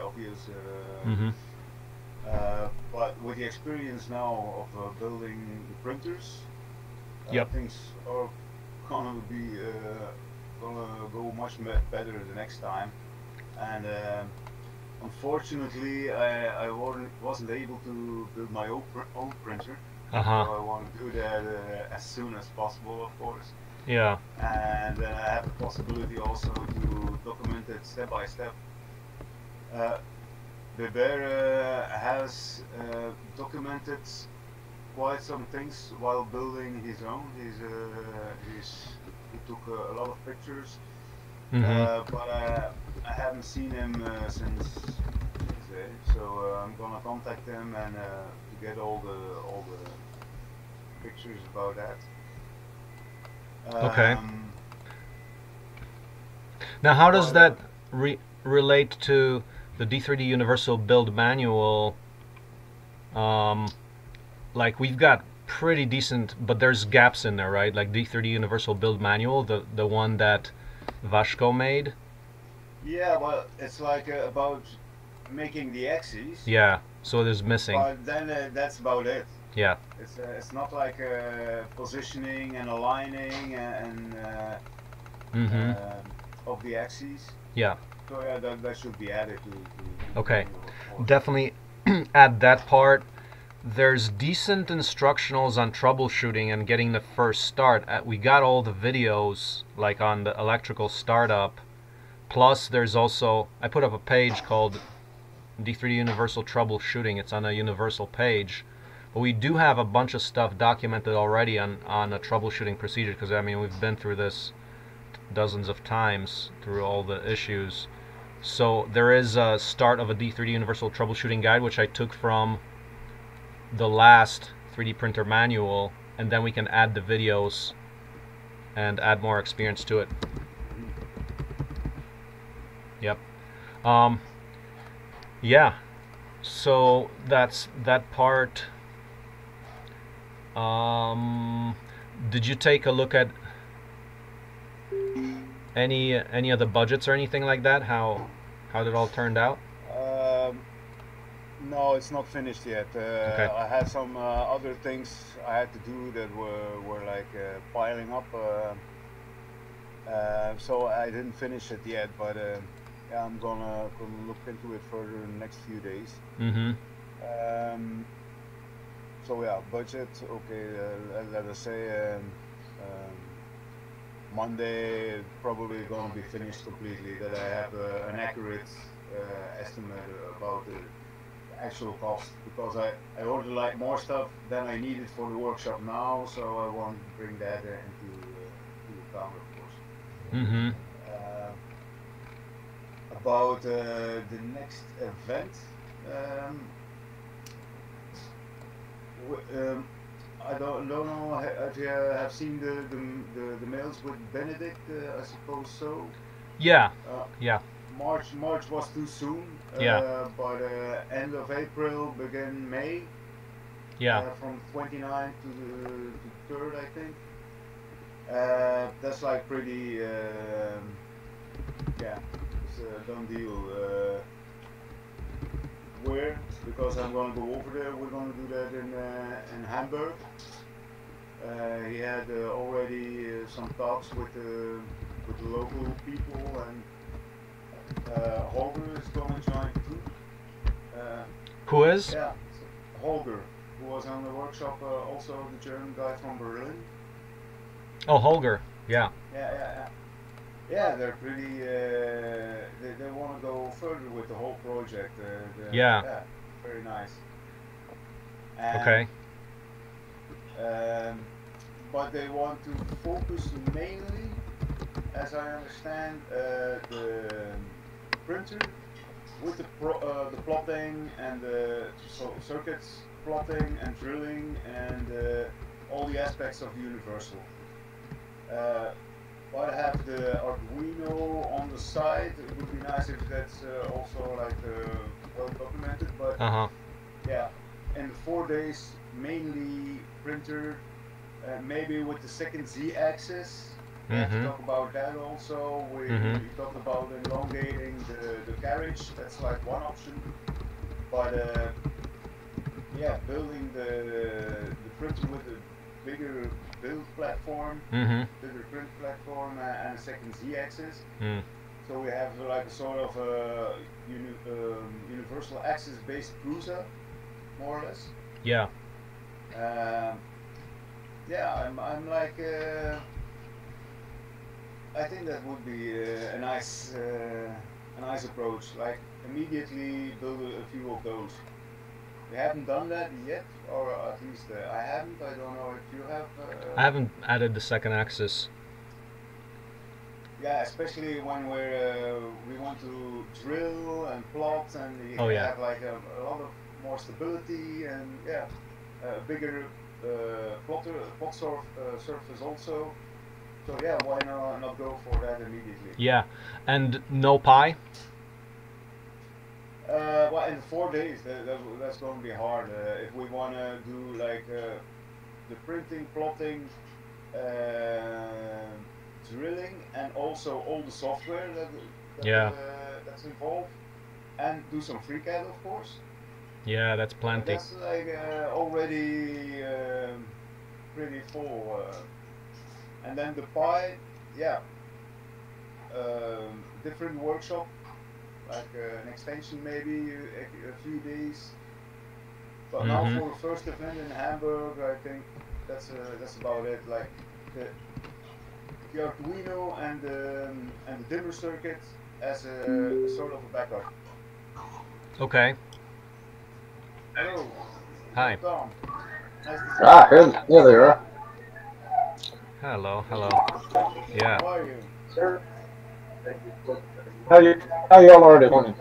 obvious. Uh, Mm-hmm. uh, but with the experience now of uh, building printers, uh, Yep. things are gonna be uh, gonna go much better the next time. And uh, unfortunately, I, I wasn't, wasn't able to build my own, pr- own printer. Uh So. I want to do that uh, as soon as possible, of course. Yeah. And then I have the possibility also to document it step by step. Uh, Weber uh, has uh, documented quite some things while building his own. He's, uh, he's, he took uh, a lot of pictures, Mm-hmm. uh, but I haven't seen him uh, since Tuesday. So uh, I'm gonna contact him and uh, get all the all the pictures about that. Okay. Um, Now, how does that re- relate to the D3D Universal Build Manual? Um, like we've got pretty decent, but there's gaps in there, right? Like D3D Universal Build Manual, the the one that Vashko made. Yeah, well, it's like uh, about making the axes. Yeah. So there's missing. But then uh, that's about it. Yeah. It's uh, it's not like uh, positioning and aligning and uh, Mm-hmm. uh, of the axes. Yeah. So yeah, that, that should be added to. to Okay. Definitely add that part. There's decent instructionals on troubleshooting and getting the first start. Uh, We got all the videos like on the electrical startup. Plus, there's also I put up a page called D3D Universal Troubleshooting. It's on a universal page. But we do have a bunch of stuff documented already on on a troubleshooting procedure because I mean we've been through this dozens of times through all the issues. So there is a start of a D3D Universal Troubleshooting Guide, which I took from the last 3D printer manual, and then we can add the videos and add more experience to it. Yep. Um, yeah. So that's that part. Um, did you take a look at any any of the budgets or anything like that? How how it all turned out? Um, no, it's not finished yet. Uh, I had some uh, other things I had to do that were, were like uh, piling up. Uh, uh, so I didn't finish it yet, but uh, yeah, I'm gonna, gonna look into it further in the next few days. Mm-hmm. Um, so yeah, budget. Okay, uh, let, let us say um, um, Monday probably gonna be finished completely. That I have uh, an accurate uh, estimate about the actual cost because I, I ordered like more stuff than I needed for the workshop now, so I want to bring that into uh, to account, of course. Mm-hmm. Uh, about uh, the next event. Um, w- um, I don't, don't know if you have seen the, the, the, the mails with Benedict, uh, I suppose so. Yeah. Uh, Yeah. March March was too soon. Yeah. Uh, but uh, end of April, begin May. Yeah. Uh, from 29th to the to 3rd, I think. Uh, that's like pretty. Um, yeah, it's a done deal. Uh, where? Because I'm gonna go over there. We're gonna do that in uh, in Hamburg. Uh, he had uh, already uh, some talks with the with the local people, and uh, Holger is gonna join too. Uh, Who is? yeah, Holger, who was on the workshop, uh, also the German guy from Berlin. Oh, Holger. Yeah. Yeah, yeah, yeah. Yeah, they're pretty. Uh, they they want to go further with the whole project. Uh, the- Yeah. very nice. And, Okay. Um, but they want to focus mainly, as I understand, uh, the printer with the pro, uh, the plotting and the so circuits plotting and drilling and uh, all the aspects of Universal. But I have the Arduino on the side. It would be nice if that's uh, also like uh, well documented. But Uh huh. yeah, in four days, mainly printer, uh, maybe with the second Z-axis, We have to Mhm. talk about that also. We, Mhm. we talked about elongating the, the carriage. That's like one option. But uh, yeah, building the the printer with a bigger build platform, Mm-hmm. bigger print platform, uh, and a second Z-axis. Mm. So we have uh, like a sort of a uni- um, universal axis-based cruiser, more or less. Yeah. Um, yeah, I'm, I'm like, uh, I think that would be uh, a nice, uh, a nice approach. Like immediately build a few of those. We haven't done that yet, or at least uh, I haven't. I don't know if you have. Uh, I haven't added the second axis. Yeah, especially when we're uh, we want to drill and plot, and you Oh, yeah. have like a, a lot of more stability and yeah, a bigger uh, plotter plot surf, uh, surface also. So yeah, why not not go for that immediately? Yeah. And no pi? Uh, well, in four days, that, that, that's going to be hard. Uh, if we want to do like uh, the printing, plotting, uh, drilling, and also all the software that, that Yeah. uh, that's involved, and do some FreeCAD, of course. Yeah, that's plenty. That's like uh, already um, pretty full. Uh, and then the Pi, yeah, um, different workshop, like uh, an extension maybe a, a few days. But Mhm. now for the first event in Hamburg, I think that's uh, that's about it. Like the, the Arduino and the, and the dimmer circuit as a sort of a backup. Okay. Hello. Hi. Tom. Nice to see Ah, here, yeah, they are. Hello, hello. Yeah. How are you? Sir. How you how y'all are this morning?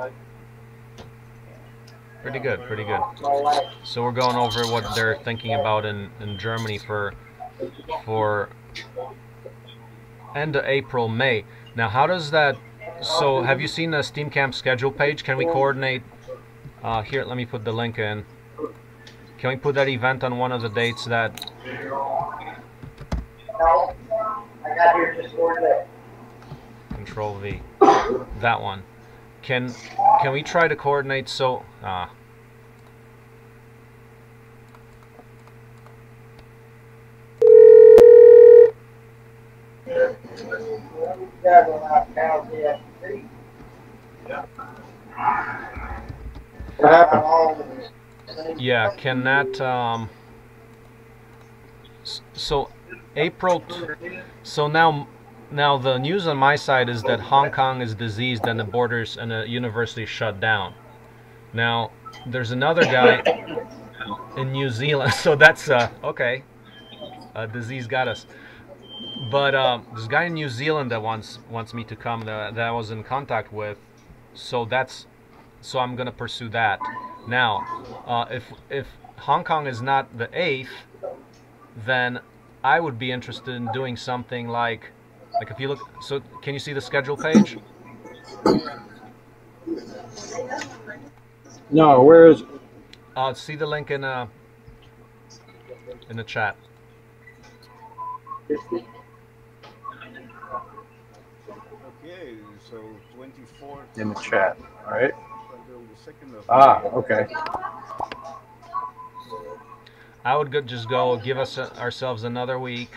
Pretty good, pretty good. So we're going over what they're thinking about in, in Germany for for end of April, May. Now, how does that? So, have you seen the Steam Camp schedule page? Can we coordinate? Uh, here, let me put the link in. Can we put that event on one of the dates that? No, I got here just for. Control V. That one. Can can we try to coordinate? So, ah, You guys are not down yet. See, What how happened? long is this? yeah. Can that? Um, so, April. So now, now the news on my side is that Hong Kong is diseased and the borders and the university shut down. Now, there's another guy in New Zealand, so that's uh, okay. Uh, disease got us. But um, this guy in New Zealand that wants wants me to come that, that I was in contact with, so that's so I'm gonna pursue that. Now, uh, if if Hong Kong is not the eighth, then I would be interested in doing something like, like if you look. So can you see the schedule page? No, where is? Uh, see the link in uh in the chat. Okay, so 24th In the chat. All right. until the 2nd of Ah, okay. I would go, just go give us uh ourselves another week.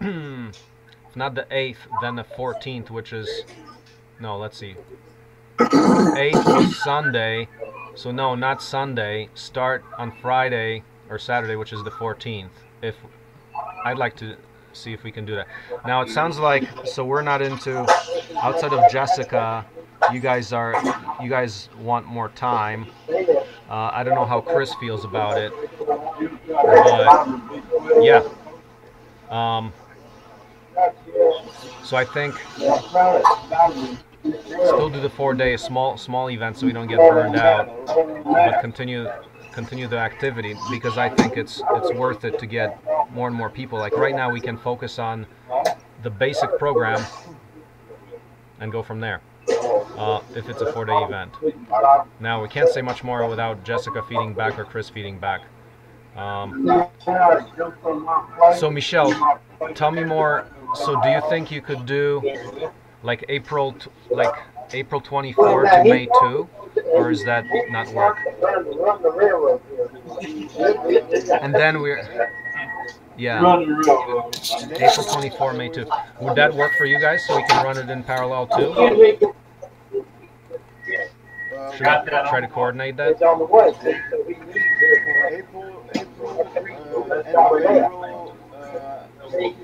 if not the eighth, then the fourteenth, which is no. Let's see. Eighth was Sunday, so no, not Sunday. Start on Friday or Saturday, which is the fourteenth. If I'd like to see if we can do that. Now it sounds like so we're not into outside of Jessica. You guys are you guys want more time. Uh, I don't know how Chris feels about it, but yeah. Um, so I think still do the four day small small event so we don't get burned out, but continue continue the activity because I think it's it's worth it to get more and more people. Like right now we can focus on the basic program and go from there. Uh, if it's a four day event. Now we can't say much more without Jessica feeding back or Chris feeding back. Um, so Michelle, tell me more. So do you think you could do like April, t- like April 24 to May 2, or is that not work? Run, run the railroad. And then we're, yeah, Run the railroad. April 24, May 2. Would that work for you guys so we can run it in parallel too? Should we try to coordinate that? It's on the way, so so we need to. April, April, uh, Hey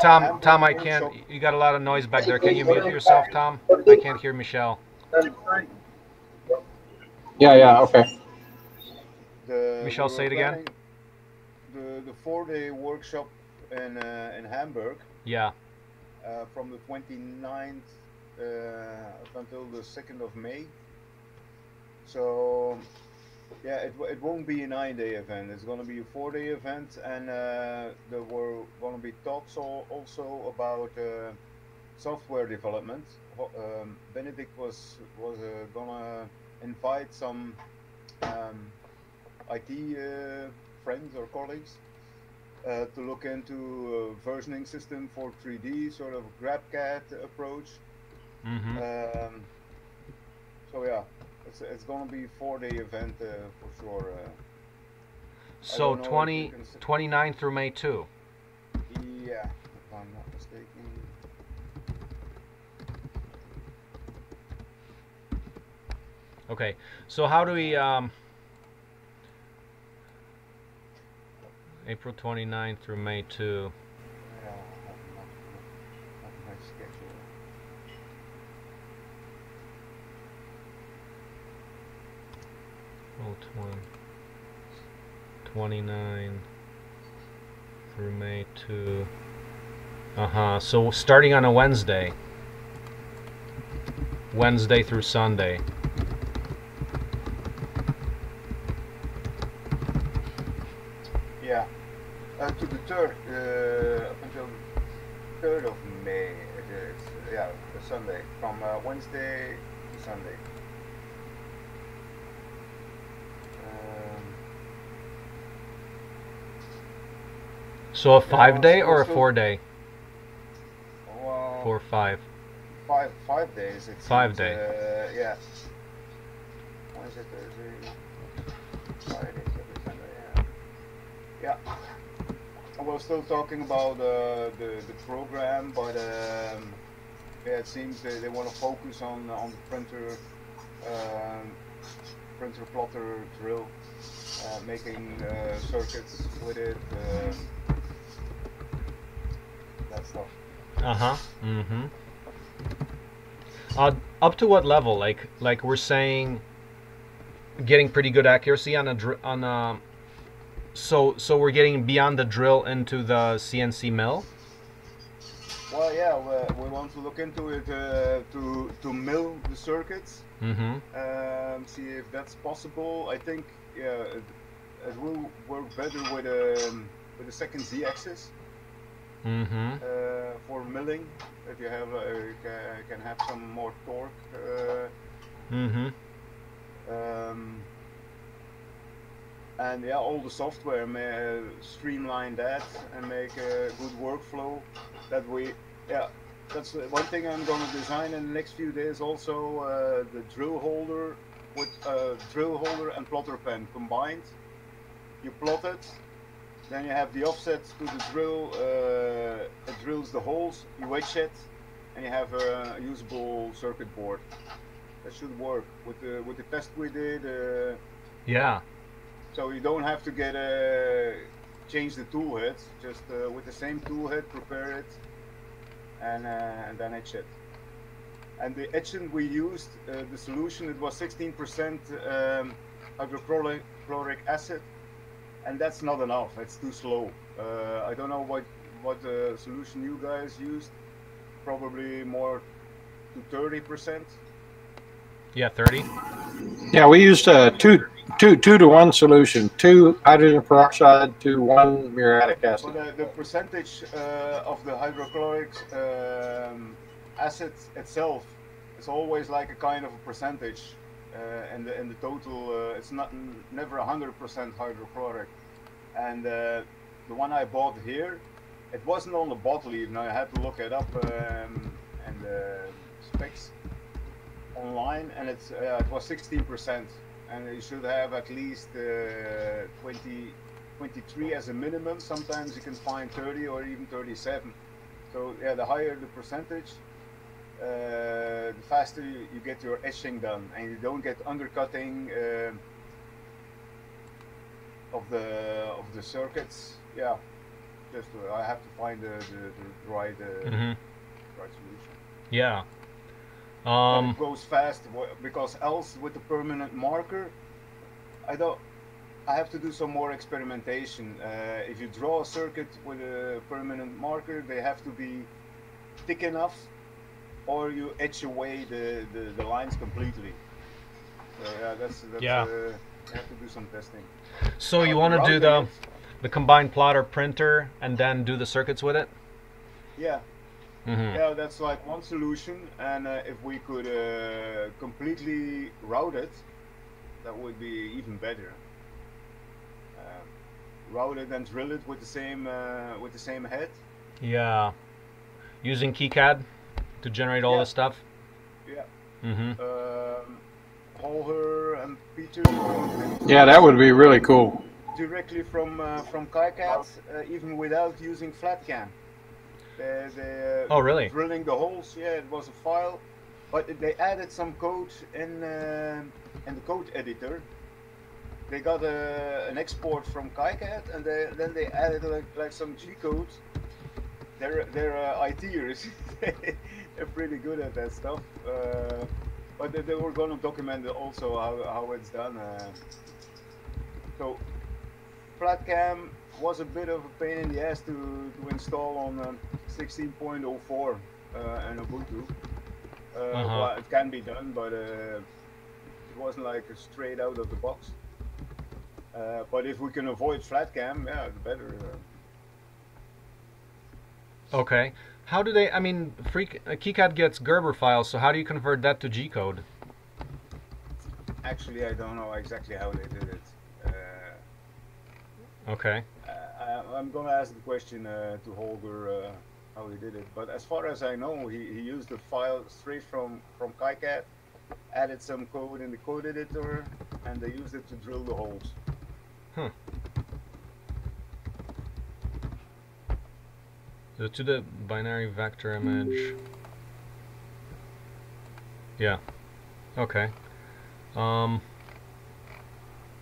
Tom, Tom, I can't. You got a lot of noise back there. Can you mute yourself, Tom? I can't hear Michelle. Yeah, yeah, okay. The, Michelle, say it again. The, the four-day workshop in, uh, in Hamburg, Yeah. uh, from the 29th uh, up until the 2nd of May. So, yeah, it, it won't be a nine-day event. It's going to be a four-day event, and uh, there were going to be talks al- also about uh, software development. Um, Benedict was was uh, gonna invite some um, IT uh, friends or colleagues uh, to look into a versioning system for 3D, sort of GrabCAD approach. hmm Um, so yeah, it's, it's gonna be four day event uh, for sure. Uh, So don't 20, you can s- 29 through May 2. yeah, if I'm not mistaken. Okay. So how do we um April 29 through May 2. Yeah, I have my, have my schedule. Oh, 20, 29 through May 2. Uh-huh. So starting on a Wednesday. Wednesday through Sunday. Yeah, uh, to the third, uh, up until third of May. It is, yeah, Sunday from uh, Wednesday to Sunday. Um, So a five day or a 4 day? well, Four or 5. five five days. It Five seems, day. Uh, yeah. Wednesday, Thursday, Friday, Sunday. Yeah. Yeah. We're still talking about uh, the the program, but um, yeah, it seems they, they want to focus on on the printer, um, printer plotter drill, uh, making uh, circuits with it. Um, that stuff. Uh-huh. Mm-hmm. Uh, up to what level? Like like we're saying getting pretty good accuracy on a dr- on a so so we're getting beyond the drill into the CNC mill? Well, yeah, we, we want to look into it uh, to to mill the circuits, Mm-hmm. um, see if that's possible. I think yeah, it, it will work better with a with a second Z-axis Mm-hmm. uh, for milling. If you have uh, you ca- can have some more torque. Uh, Mm-hmm. um, and yeah, all the software may streamline that and make a good workflow. That we, yeah, that's uh, one thing I'm going to design in the next few days. Also, uh, the drill holder with uh, drill holder and plotter pen combined. You plot it, then you have the offset to the drill. Uh, it drills the holes. You etch it, and you have a usable circuit board. That should work with the with the test we did. Uh, Yeah. so you don't have to get a change the tool head. Just uh, with the same tool head, prepare it, and uh, and then etch it. And the etchant we used, uh, the solution, it was 16% um, hydrochloric acid, and that's not enough. It's too slow. Uh, I don't know what what solution you guys used. Probably more to 30%. Yeah, 30. Yeah, we used a two, two, two to one solution, two hydrogen peroxide to one muriatic So acid. the, the percentage uh, of the hydrochloric um, acid itself is always like a kind of a percentage. uh, and the and the total uh, it's not never hundred percent hydrochloric. And uh, the one I bought here, it wasn't on the bottle even. I had to look it up um, and the specs online, and it's uh, it was 16%, and you should have at least uh, 20, 23 as a minimum. Sometimes you can find 30 or even 37. So yeah, the higher the percentage, uh, the faster you, you get your etching done, and you don't get undercutting uh, of the of the circuits. Yeah, just uh, I have to find the the, the right uh, hmm right solution. Yeah. Um, it goes fast because else with the permanent marker, I don't. I have to do some more experimentation. Uh, if you draw a circuit with a permanent marker, they have to be thick enough, or you etch away the, the, the lines completely. So yeah, that's, that's Yeah. Uh, I have to do some testing. so you Uh, want to do the the combined plotter printer and then do the circuits with it? Yeah, hmm Yeah, that's like one solution, and uh, if we could uh, completely route it, that would be even better. Um, route it and drill it with the same uh, with the same head. Yeah. Using KiCad to generate all Yeah. this stuff. Yeah. hmm Um, Holger and Peter Yeah, that would be really cool. directly from uh, from KiCad, uh, even without using FlatCam. They, they, uh, Oh, really? drilling the holes. Yeah, it was a file, but they added some code in uh, in the code editor. They got a, an export from KiCad, and they, then they added like, like some G code. They're they're uh, ITers. they're pretty good at that stuff. Uh, but they, they were gonna document also how, how it's done. Uh, so FlatCam was a bit of a pain in the ass to, to install on um, 16.04 uh, and Ubuntu. Uh, Uh-huh. well, it can be done, but uh, it wasn't like a straight out of the box. Uh, but if we can avoid FlatCam, yeah, the better. Uh, Okay. How do they? I mean, Freak, uh, KiCad gets Gerber files, so how do you convert that to G code? actually, I don't know exactly how they did it. Uh, Okay. I'm gonna ask the question uh, to Holger uh, how he did it. But as far as I know, he, he used the file straight from from KiCad, added some code in the code editor, and they used it to drill the holes. Hmm. So to the binary vector image. Yeah. Okay. Um.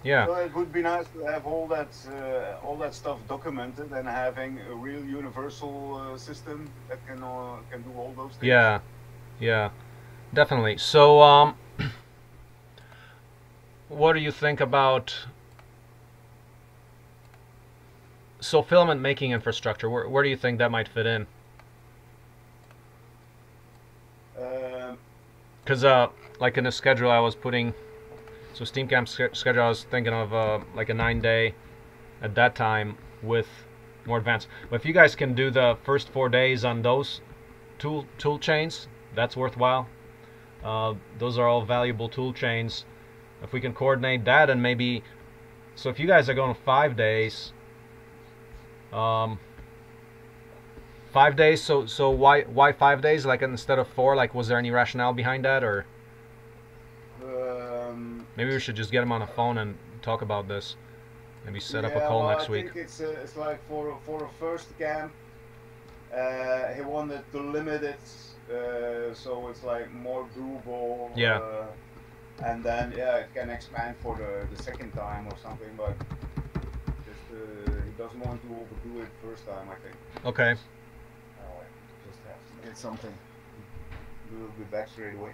Yeah. So it would be nice to have all that uh, all that stuff documented and having a real universal uh, system that can uh, can do all those things. Yeah. Yeah. Definitely. So, um, what do you think about so filament making infrastructure? Where where do you think that might fit in? Um, Because, uh, like in the schedule I was putting, so Steam Camp schedule I was thinking of uh, like a nine day at that time with more advanced. But if you guys can do the first four days on those tool tool chains, that's worthwhile. Uh, those are all valuable tool chains. If we can coordinate that and maybe, so if you guys are going five days, um, five days. So so why why five days? Like instead of four? Like was there any rationale behind that, or maybe we should just get him on the phone and talk about this? Maybe set up a call well, next I week. think it's uh, it's like for for a first game, uh, he wanted to limit it uh, so it's like more doable. Yeah. Uh, and then yeah, it can expand for the, the second time or something, but just uh, he doesn't want to overdo it first time. I think. Okay. Oh, I just have to get something. We'll be back straight away.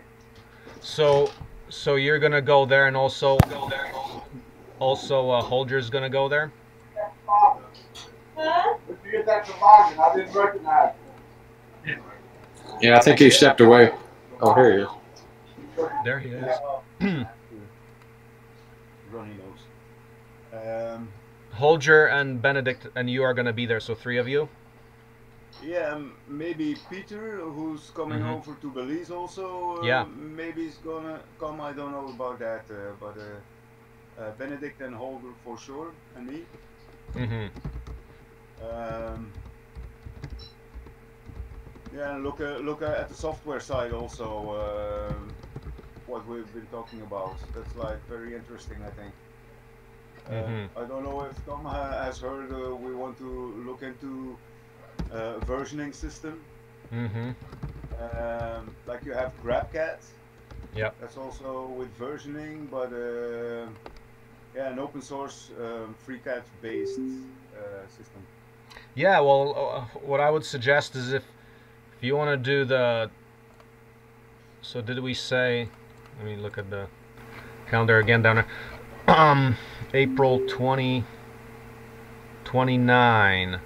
So so you're gonna go there and also also uh, Holger's gonna go there. If you get that toboggan, I didn't recognize it. Yeah, I think he stepped away. Oh, here he is. There he is. Runny nose. Um, Holger and Benedict and you are gonna be there. So three of you. Yeah, um, maybe Peter, who's coming Mhm. over to Belize also. Uh, Yeah. Maybe he's gonna come. I don't know about that, uh, but uh, uh, Benedict and Holger for sure, and me. hmm Um, yeah, and look uh, look at the software side also. um what we've been talking about. That's like very interesting, I think. Uh, Mhm. I don't know if Tom has heard. Uh, we want to look into uh, versioning system. hmm Um, like you have GrabCAD. Yeah. That's also with versioning, but uh, yeah, an open source um, FreeCAD based uh, system. Yeah, well, uh, what I would suggest is if if you want to do the so did we say let me look at the calendar again down there um April 20 29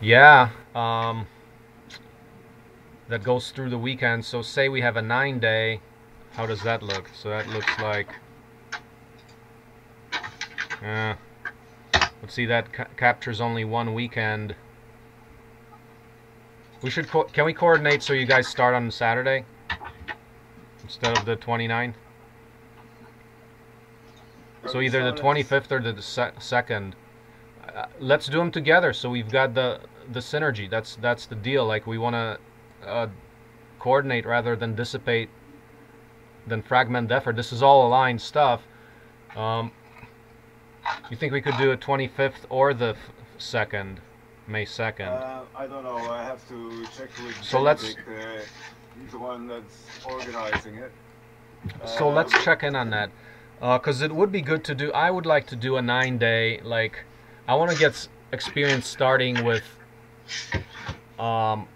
yeah um that goes through the weekend so say we have a 9 day how does that look so that looks like uh, let's see that ca- captures only one weekend we should can we coordinate so you guys start on Saturday instead of the 29th? So either the 25th or the second. Uh, let's do them together so we've got the the synergy. That's that's the deal. Like we want to uh, coordinate rather than dissipate, than fragment the effort. This is all aligned stuff. Um, you think we could do a 25th or the second, May 2nd? Uh, I don't know. I have to check with. So let's- Uh, he's the one that's organizing it. So let's Um, check in on that, because it would be good to do. I would like to do a nine-day. Like, I want to get experience starting with um,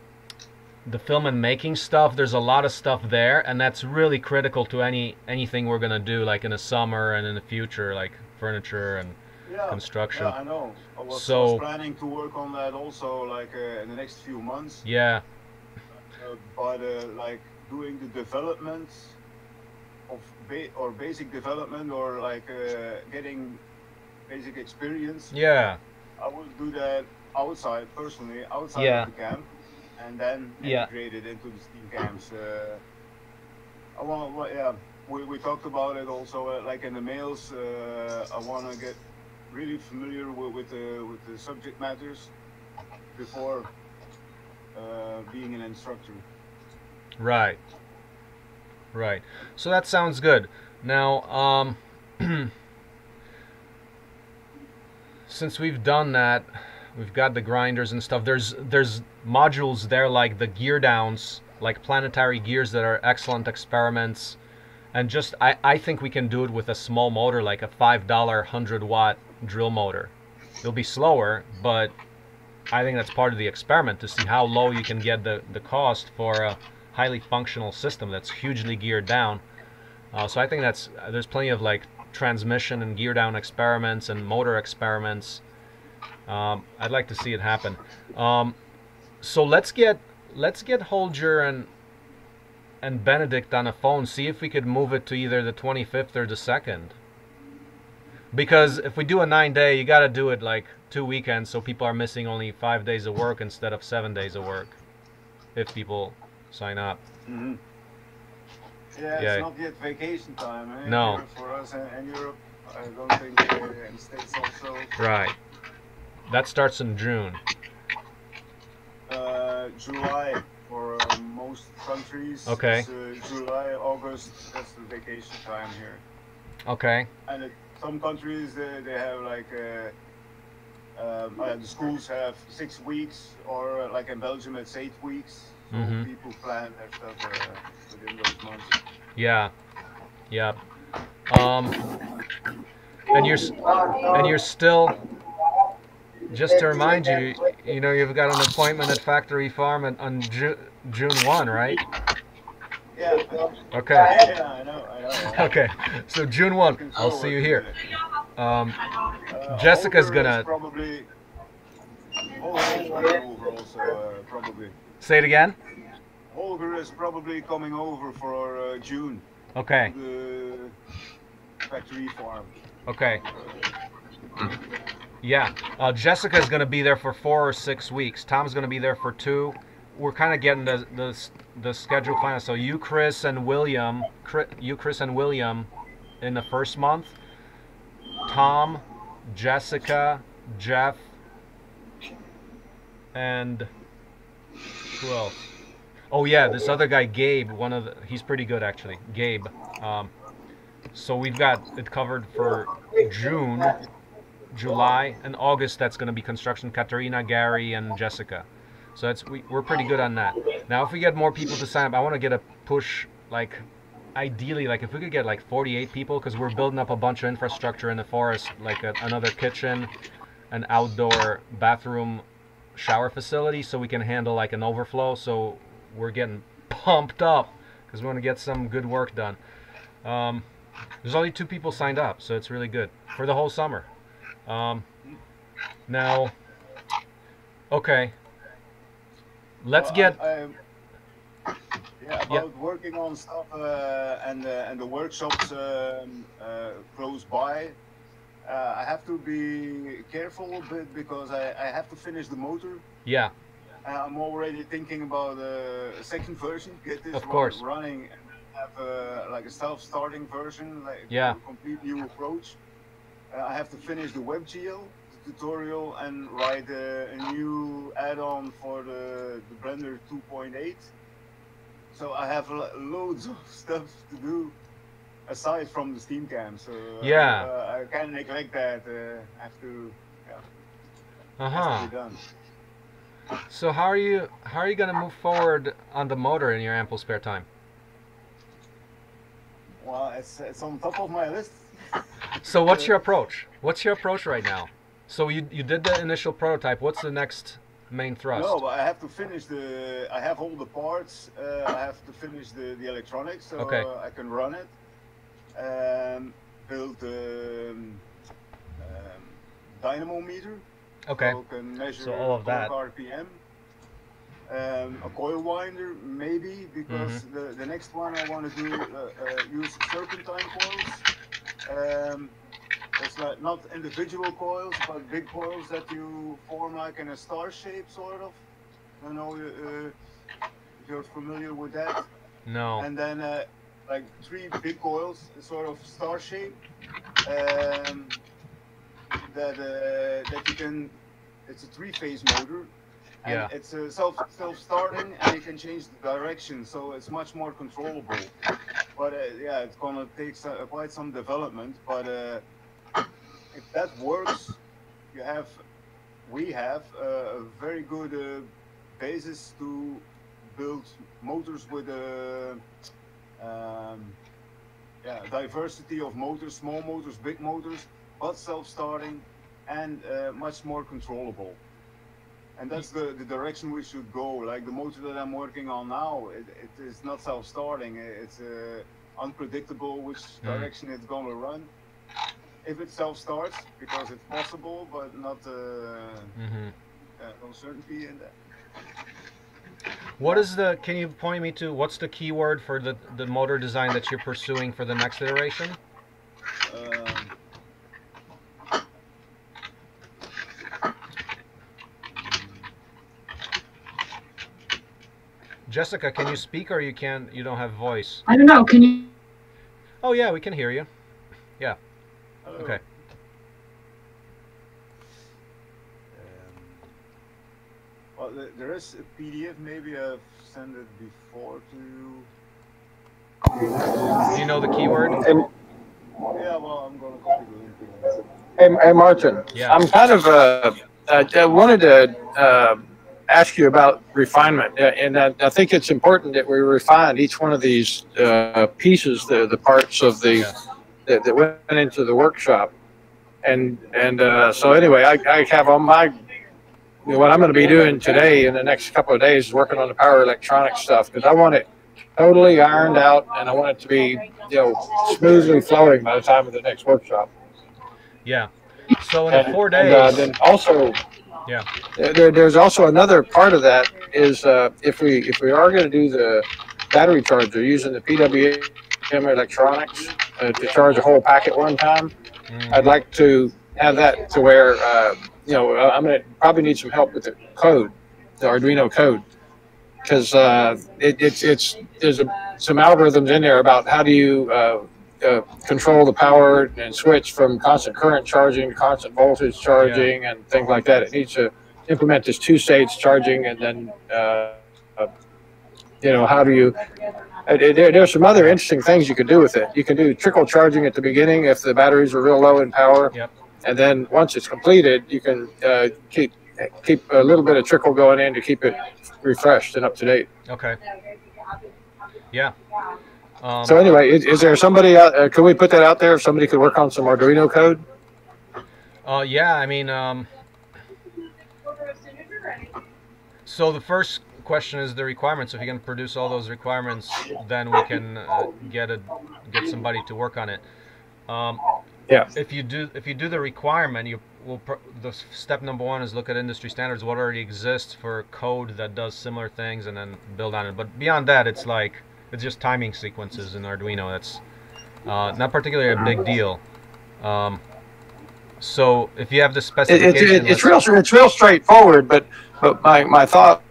the film and making stuff. There's a lot of stuff there, and that's really critical to any anything we're gonna do, like in the summer and in the future, like furniture and yeah, construction. Yeah, I know. I was, So- was planning to work on that also, like uh, in the next few months. yeah, Uh, but uh, like doing the development of ba- or basic development or like uh, getting basic experience. yeah, I will do that outside personally, outside Yeah. of the camp, and then Yeah. integrate into the steam camps. Uh, I want, well, yeah, we, we talked about it also. Uh, like in the mails, uh, I want to get really familiar with with the with the subject matters before uh, being an instructor. right, right. So that sounds good. Now, um, since we've done that, we've got the grinders and stuff. There's there's modules there like the gear downs, like planetary gears that are excellent experiments. And just I, I think we can do it with a small motor like a five dollar hundred watt drill motor. It'll be slower, but I think that's part of the experiment to see how low you can get the, the cost for a highly functional system that's hugely geared down. Uh, so I think that's there's plenty of like transmission and gear down experiments and motor experiments. Um, I'd like to see it happen. Um, so let's get let's get Holger and and Benedict on a phone. See if we could move it to either the 25th or the second. Because if we do a nine day, you got to do it like two weekends, so people are missing only five days of work instead of seven days of work. If people sign up. Mm-hmm. Yeah, Yeah. it's not yet vacation time. Eh? No. Here For us and, and Europe, I don't think uh, in States also. Right. That starts in June. Uh, July for uh, most countries. Okay. It's, uh, July, August, that's the vacation time here. Okay. And some countries they, they have like uh, um, uh, the schools have six weeks, or uh, like in Belgium it's eight weeks. So Mhm. people plan their stuff uh, within those months. Yeah. Yeah. Um. And you're and you're still. Just to remind you, you know you've got an appointment at Factory Farm on, on Ju- June one, right? Yeah. Okay. Yeah, I know, I know. Okay. So June one, I'll see you here. Um. Uh, Jessica's gonna- probably. Holger is coming over also, uh, probably. Say it again. Holger is probably coming over for uh, June. Okay. The factory farm. Okay. Yeah, uh, Jessica is going to be there for four or six weeks. Tom's going to be there for two. We're kind of getting the the the schedule final. So you, Chris, and William, Chris, you, Chris, and William, in the first month. Tom, Jessica, Jeff, and who else? Oh yeah, this other guy, Gabe. One of the, he's pretty good actually. Gabe. Um, so we've got it covered for June, July, and August. That's going to be construction. Katerina, Gary, and Jessica. So that's we, we're pretty good on that. Now, if we get more people to sign up, I want to get a push. Like, ideally, like if we could get like 48 people, because we're building up a bunch of infrastructure in the forest, like a, another kitchen, an outdoor bathroom, shower facility, so we can handle like an overflow. So we're getting pumped up because we want to get some good work done. Um, there's only two people signed up, so it's really good for the whole summer. Um, now, okay, let's Well, get. I'm- I'm- yeah, about working on stuff uh, and uh, and the workshops um, uh, close by. Uh, I have to be careful a bit because I, I have to finish the motor. Yeah, Uh, I'm already thinking about a second version. Get this Of course. running and have uh, like a self-starting version, like Yeah. a complete new approach. Uh, I have to finish the WebGL tutorial and write uh, a new add-on for the, the Blender 2.8. So I have loads of stuff to do aside from the Steam Camp. So uh, Yeah. uh, I can't neglect that. Uh, I have to, uh has to huh. be done. So how are you? How are you gonna move forward on the motor in your ample spare time? Well, it's, it's on top of my list. So what's your approach? What's your approach right now? So you you did the initial prototype. What's the next main thrust? No, I have to finish the. I have all the parts. Uh, I have to finish the, the electronics so Okay. uh, I can run it. Um, build the um, um, dynamometer. Okay. So can measure So all of that. RPM. Um, a coil winder maybe because Mm-hmm. the, the next one I want to do uh, uh, use serpentine coils. Um, it's like not individual coils, but big coils that you form like in a star shape, sort of. I don't know uh, if you're familiar with that. No. And then uh, like three big coils, sort of star shape. Um, that uh, that you can. It's a three-phase motor. And Yeah. It's uh, self self-starting, and you can change the direction, so it's much more controllable. But uh, yeah, it's gonna take so, quite some development. But uh, if that works, you have, we have uh, a very good uh, basis to build motors with a um, yeah, diversity of motors, small motors, big motors, but self-starting and uh, much more controllable. And that's the, the direction we should go. Like the motor that I'm working on now, it, it is not self-starting. It's uh, unpredictable which Mm. direction it's going to run. If it self-starts, because it's possible, but not uh, hmm uh, no certainty in that. What is the? Can you point me to what's the keyword for the the motor design that you're pursuing for the next iteration? Um, Jessica, can you speak or you can't? you don't have voice? I don't know. Can you? Oh yeah, we can hear you. hello. Okay. Um, well, there is a PDF. Maybe I've sent it before to you. Do you know the keyword? Hey, Yeah, well, I'm gonna copy the link. hey, hey, Martin. Yeah. I'm kind of uh, uh, I wanted to uh, ask you about refinement, uh, and I, I think it's important that we refine each one of these uh, pieces, the the parts of the that, that went into the workshop, and and uh, so anyway, I, I have on my what I'm going to be doing today in the next couple of days is working on the power electronic stuff because I want it totally ironed out and I want it to be you know smoothly flowing by the time of the next workshop. Yeah. So in And- four and, uh, days. then also, Yeah. There, there's also another part of that is uh, if we if we are going to do the battery charger using the PWM electronics uh, to charge a whole packet one time, Mm, I'd like to have that to where uh, you know uh, I'm gonna probably need some help with the code, the Arduino code, because uh, it, it's it's there's a, some algorithms in there about how do you uh, control the power and switch from constant current charging to constant voltage charging and things like that. It needs to implement this two states charging and then uh, uh, you know how do you uh, there, there's some other interesting things you can do with it. You can do trickle charging at the beginning if the batteries are real low in power. Yep. And then once it's completed, you can uh, keep keep a little bit of trickle going in to keep it refreshed and up to date. Okay. Yeah. Um, So anyway, is, is there somebody? Out, uh, can we put that out there? If somebody could work on some Arduino code. uh, yeah, I mean, um, so the first question is the requirements. If you can produce all those requirements, then we can uh, get a get somebody to work on it. Um, Yeah. If you do if you do the requirement, you will pr- the step number one is look at industry standards, what already exists for code that does similar things, and then build on it. But beyond that, it's like it's just timing sequences in Arduino. That's uh, not particularly a big deal. Um, so if you have the specification, it, it, it's real. It's real straightforward. But but my, my thought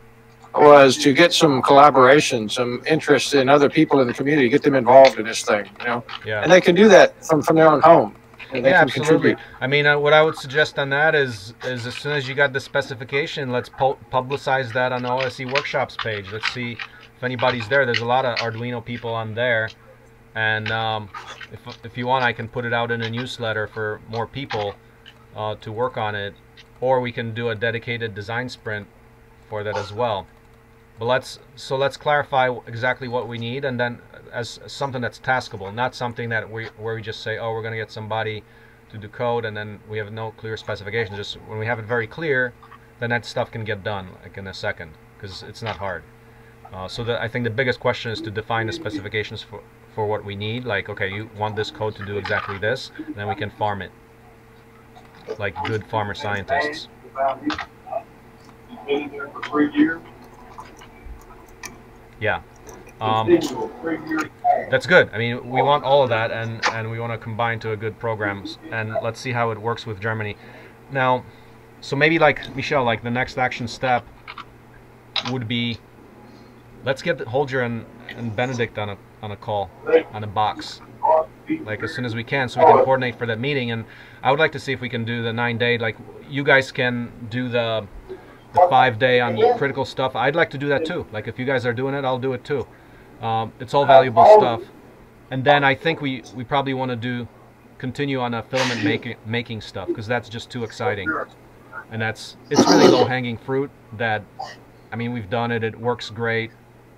was to get some collaboration, some interest in other people in the community, get them involved in this thing. You know, yeah. and they can do that from from their own home. And they yeah, can absolutely. contribute. I mean, uh, what I would suggest on that is, is as soon as you got the specification, let's pu- publicize that on the OSE workshops page. Let's see if anybody's there. There's a lot of Arduino people on there, and um, if if you want, I can put it out in a newsletter for more people uh, to work on it, or we can do a dedicated design sprint for that as well. But let's so let's clarify exactly what we need, and then as something that's taskable, not something that we where we just say, oh, we're going to get somebody to do code, and then we have no clear specifications. Just when we have it very clear, then that stuff can get done like in a second because it's not hard. Uh, so that I think the biggest question is to define the specifications for for what we need. Like, okay, you want this code to do exactly this, and then we can farm it like good farmer scientists. Yeah. Um, That's good. I mean, we want all of that, and and we want to combine to a good program. And let's see how it works with Germany. Now, so maybe like Michelle, like the next action step would be, let's get Holger and, and Benedict on a on a call on a box, like as soon as we can, so we can coordinate for that meeting. And I would like to see if we can do the nine day. Like you guys can do the the five day on the critical stuff. I'd like to do that too. Like if you guys are doing it, I'll do it too. Um, it's all valuable stuff. And then I think we, we probably want to do continue on a filament making making stuff because that's just too exciting. And that's it's really low hanging fruit. That I mean we've done it. It works great.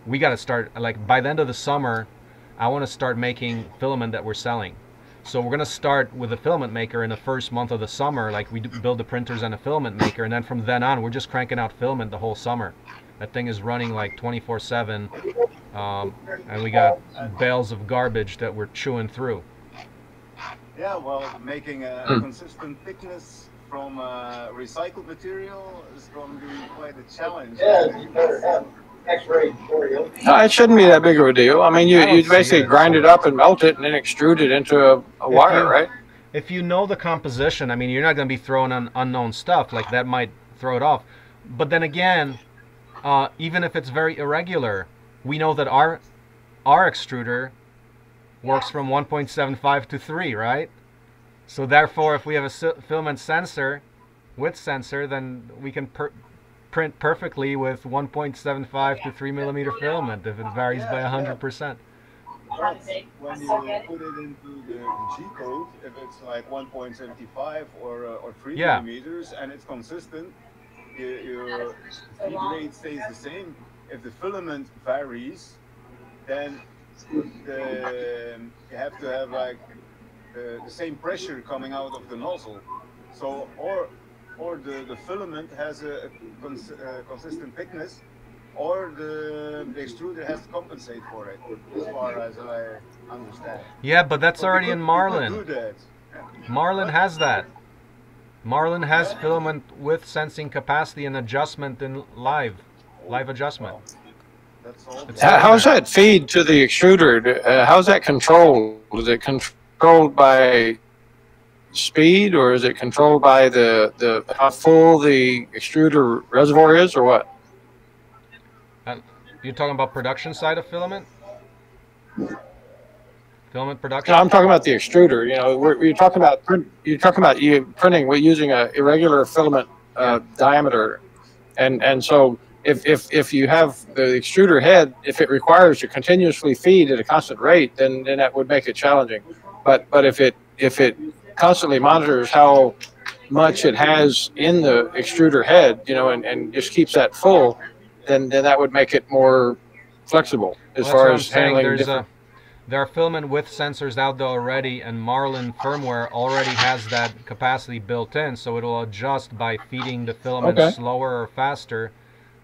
We got to start like by the end of the summer. I want to start making filament that we're selling. So we're gonna start with a filament maker in the first month of the summer. Like we build the printers and a filament maker, and then from then on, we're just cranking out filament the whole summer. That thing is running like 24/7, um, and we got bales of garbage that we're chewing through. Yeah, well, making a Hmm. consistent thickness from uh, recycled material is going to be quite a challenge. Yeah, you better have X-ray for. No, it shouldn't be that big of a deal. I mean, you, I you basically it. grind it up and melt it, and then extrude it into a, a wire, you- right? If you know the composition, I mean, you're not gonna be throwing on unknown stuff like that might throw it off. But then again, uh, even if it's very irregular, we know that our our extruder works from 1.75 to 3, right? So therefore, if we have a filament sensor with sensor, then we can per- print perfectly with 1.75 to 3 millimeter filament if it varies by 100%. But when you put it into the G code, if it's like 1.75 or, uh, or 3 Yeah. millimeters and it's consistent, you, your feed rate stays the same. If the filament varies, then the, you have to have like the, the same pressure coming out of the nozzle. So, or or the, the filament has a, a cons- uh, consistent thickness, or the, the extruder has to compensate for it, as far as I understand. Yeah, but that's But already could- in Marlin. Do that. Marlin has that. Marlin has filament with sensing capacity and adjustment in live, live adjustment. That's all. How, how's that feed to the extruder? Uh, how's that controlled? Is it controlled by speed, or is it controlled by the the how full the extruder reservoir is, or what? You're talking about production side of filament? Filament production? No, I'm talking about the extruder. You know, we're, you're talking about print, you're talking about you printing with using a irregular filament uh, diameter, and and so if, if if you have the extruder head, if it requires to continuously feed at a constant rate, then then that would make it challenging. But but if it if it constantly monitors how much it has in the extruder head, you know, and, and just keeps that full, then then that would make it more flexible as Well, far what I'm as saying. handling There's different. a, there are filament width sensors out there already, and Marlin firmware already has that capacity built in, so it will adjust by feeding the filament Okay. slower or faster,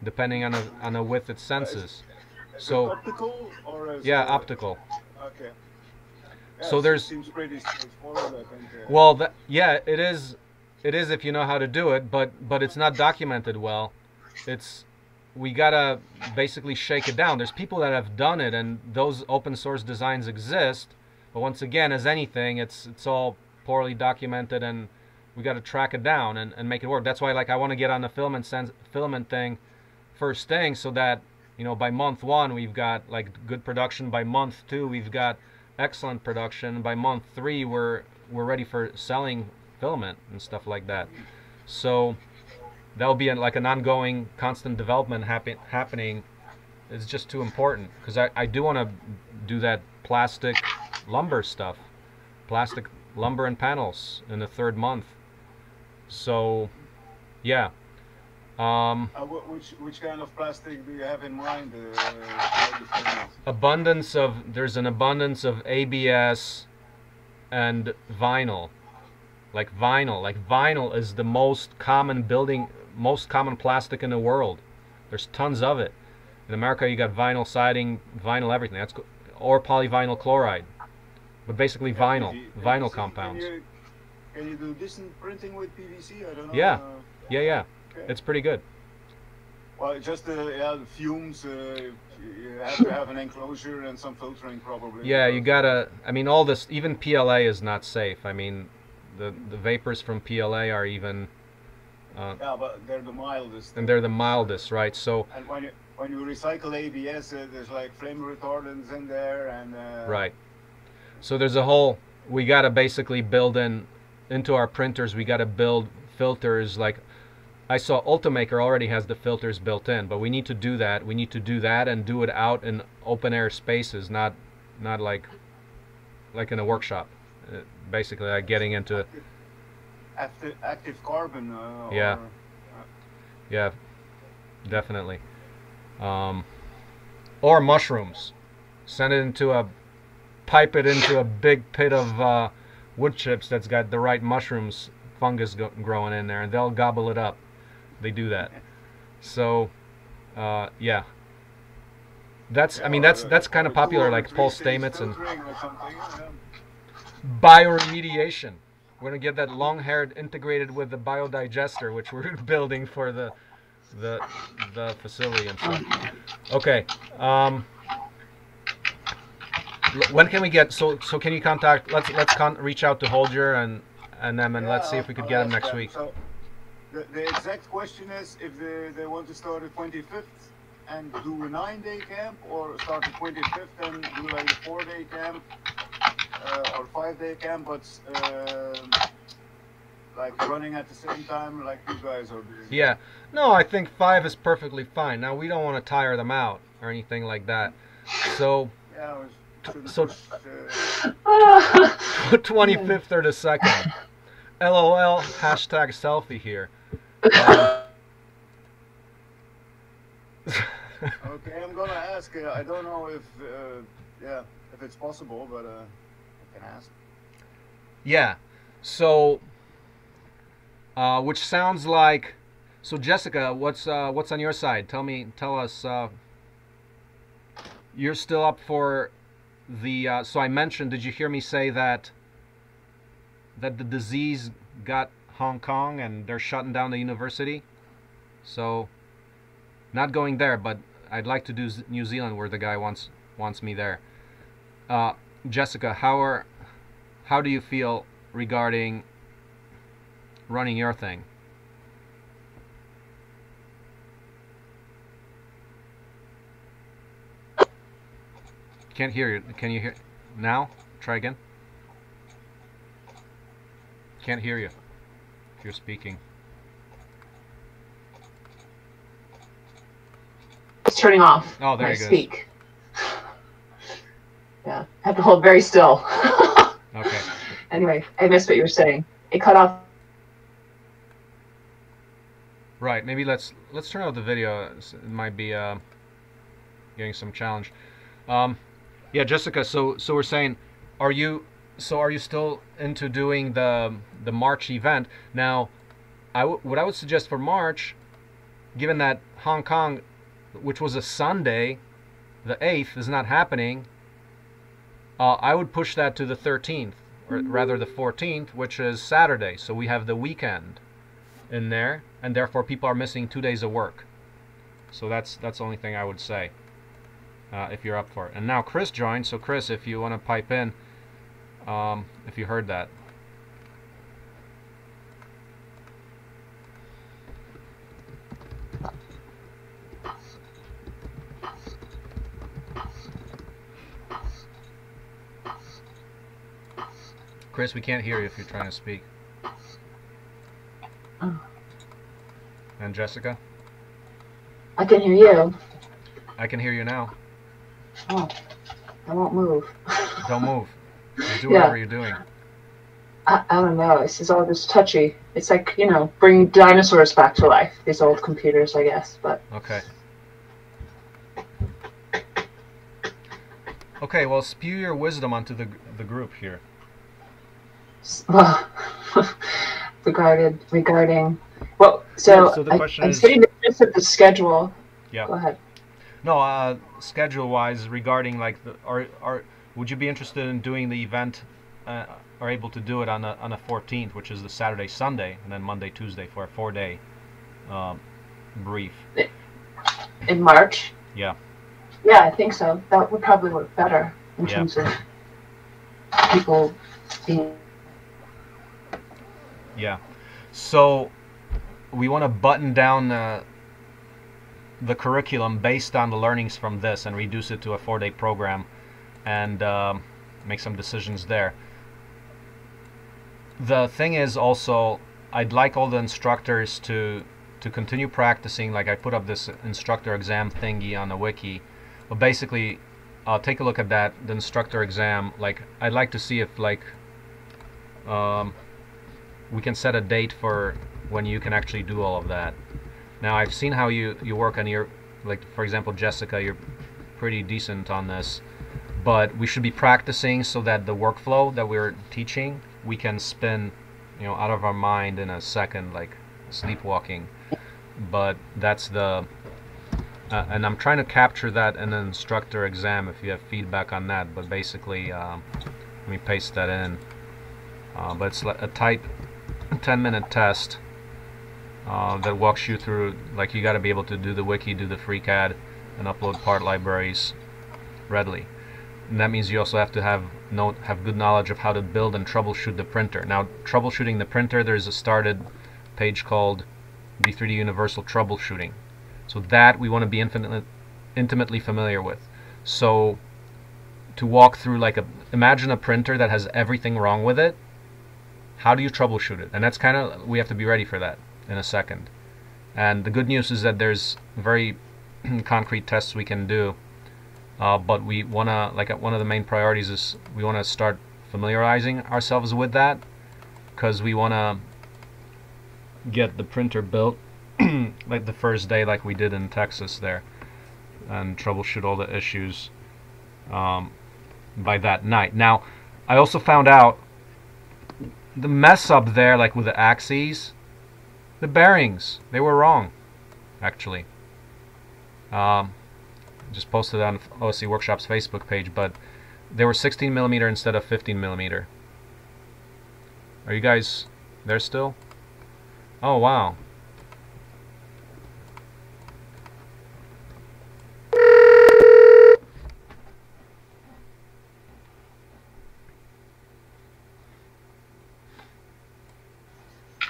depending on the on the width it senses. So optical or is yeah, it- optical. Okay. So there's- seems pretty straightforward. I think. uh, Well, that, yeah, it is. It is if you know how to do it, but but it's not documented well. It's we gotta basically shake it down. There's people that have done it, and those open source designs exist. But once again, as anything, it's it's all poorly documented, and we got to track it down and, and make it work. That's why, like, I want to get on the filament sense, filament thing first thing, so that you know by month one we've got like good production. By month two we've got excellent production. By month three we're we're ready for selling filament and stuff like that. So that'll be like an ongoing, constant development happen, happening. It's just too important because I, I do want to do that plastic lumber stuff, plastic lumber and panels in the third month. So, yeah. Um, uh, which which kind of plastic do you have in mind? Uh, for the filament? abundance of there's an abundance of ABS and vinyl. Like vinyl, like vinyl is the most common building, most common plastic in the world. There's tons of it. In America, you got vinyl siding, vinyl everything. That's or polyvinyl chloride, but basically vinyl, Can vinyl you see- compounds. Can you, can you do distant printing with PVC? I don't know. Yeah. Uh, Yeah, yeah, okay. it's pretty good. Well, just uh, yeah, the fumes. Uh, you have to have an enclosure and some filtering probably. Yeah, you gotta. I mean, all this, even PLA is not safe. I mean, the the vapors from PLA are even, uh, Yeah, but they're the mildest. and they're the mildest, right? So, And when you when you recycle ABS, uh, there's like flame retardants in there, and uh, Right. So there's a whole we got to basically build in into our printers we got to build filters like I saw Ultimaker already has the filters built in, but we need to do that. We need to do that and do it out in open air spaces, not not like like in a workshop. Uh, basically like getting into active, active carbon. Uh, Yeah. Or, yeah, definitely. Um or mushrooms. Send it into a pipe it into a big pit of uh, wood chips that's got the right mushrooms fungus go- growing in there and they'll gobble it up they do that. So uh, yeah. That's i mean that's that's kind of popular like paul stamets and yeah. bioremediation. We're to get that long haired integrated with the biodigester which we're building for the the the facility and stuff. Okay um when can we get so so can you contact let's let's con- reach out to Holger and and them and let's see if we could get them next week. So the, the exact question is if they, they want to start the 25th and do a nine day camp or start the 25th and do like a four day camp uh, or five day camp but um, like running at the same time like you guys are doing. Yeah. No, I think five is perfectly fine. Now we don't want to tire them out or anything like that. So Yeah, I was, So- uh, twenty fifth or the second. LOL hashtag selfie here. Um, okay, I'm gonna ask. Uh, I don't know if uh, yeah if it's possible, but uh, I can ask. yeah. So uh, which sounds like so Jessica, what's uh, what's on your side? Tell me tell us uh, you're still up for the uh, so I mentioned did you hear me say that that the disease got Hong Kong and they're shutting down the university? So not going there, but I'd like to do New Zealand where the guy wants wants me there. Uh, Jessica, how are how do you feel regarding running your thing. Can't hear you. Can you hear now? Try again. Can't hear you if you're speaking. It's turning off. Oh, there you go. speak. Yeah, I have to hold very still. Okay. anyway, I missed what you were saying. It cut off. Right. Maybe let's let's turn out the video. It might be uh, getting some challenge. Um, yeah, Jessica. So so we're saying, are you so are you still into doing the the March event now? I w- what I would suggest for March, given that Hong Kong, which was a Sunday, the eighth is not happening. Uh, I would push that to the 13th, or rather the 14th, which is Saturday. So we have the weekend in there, and therefore people are missing two days of work. So that's that's the only thing I would say uh, if you're up for it. And now Chris joined. So Chris, if you want to pipe in, um, if you heard that. Chris, we can't hear you if you're trying to speak. Oh. And Jessica, I can hear you. I can hear you now. Oh, I won't move. Don't move. Just do Yeah. whatever you're doing. I, I don't know. This is all just touchy. It's like you know, bring dinosaurs back to life. These old computers, I guess. But Okay. Okay, well, spew your wisdom onto the the group here. well, regarded regarding well, so, Yeah, so the I, question I'm is- getting the gist of the schedule. Yeah. Go ahead. No, uh, schedule-wise, regarding like the, are are would you be interested in doing the event? Uh, are able to do it on a on a 14th, which is the Saturday Sunday, and then Monday Tuesday for a four-day um, brief. In March. Yeah. Yeah, I think so. That would probably work better in Yeah. terms of people being. Yeah. So we want to button down uh, the curriculum based on the learnings from this and reduce it to a four-day program and um, make some decisions there. The thing is also, I'd like all the instructors to to continue practicing. Like I put up this instructor exam thingy on the wiki, but basically, uh, take a look at that. The instructor exam. Like I'd like to see if like um, we can set a date for when you can actually do all of that. Now I've seen how you you work on your like for example Jessica you're pretty decent on this but we should be practicing so that the workflow that we're teaching we can spin you know out of our mind in a second like sleepwalking. But that's the uh, and I'm trying to capture that in an instructor exam if you have feedback on that but basically um, let me paste that in. Uh, but it's a tight 10 minute test uh, that walks you through like you got to be able to do the wiki do the FreeCAD and upload part libraries readily and that means you also have to have know, have good knowledge of how to build and troubleshoot the printer. Now troubleshooting the printer there's a started page called D3D Universal Troubleshooting. So that we want to be infinitely intimately familiar with. So to walk through like a imagine a printer that has everything wrong with it. How do you troubleshoot it? And that's kind of we have to be ready for that in a second. And the good news is that there's very concrete tests we can do uh, but we want to like one of the main priorities is we want to start familiarizing ourselves with that because we want to get the printer built like the first day like we did in Texas there and troubleshoot all the issues um, by that night. Now I also found out the mess up there like with the axes the bearings they were wrong actually. Um, just posted on OSE Workshop's Facebook page but they were 16 millimeter instead of 15 millimeter are you guys there still oh wow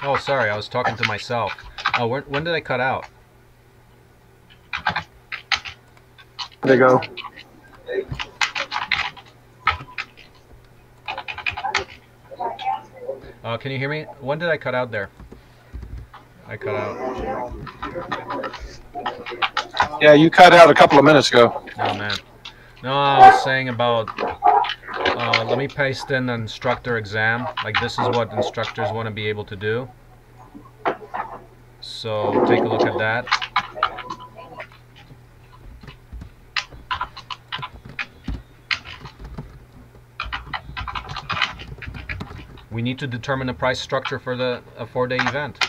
Oh, sorry, I was talking to myself. Oh, when, when did I cut out? There you go. Uh, can you hear me? When did I cut out there? I cut out. Yeah, you cut out a couple of minutes ago. Oh man. No, I was saying about. Uh, let me paste in an instructor exam. Like this is what instructors want to be able to do. So take a look at that. We need to determine the price structure for the a four-day event.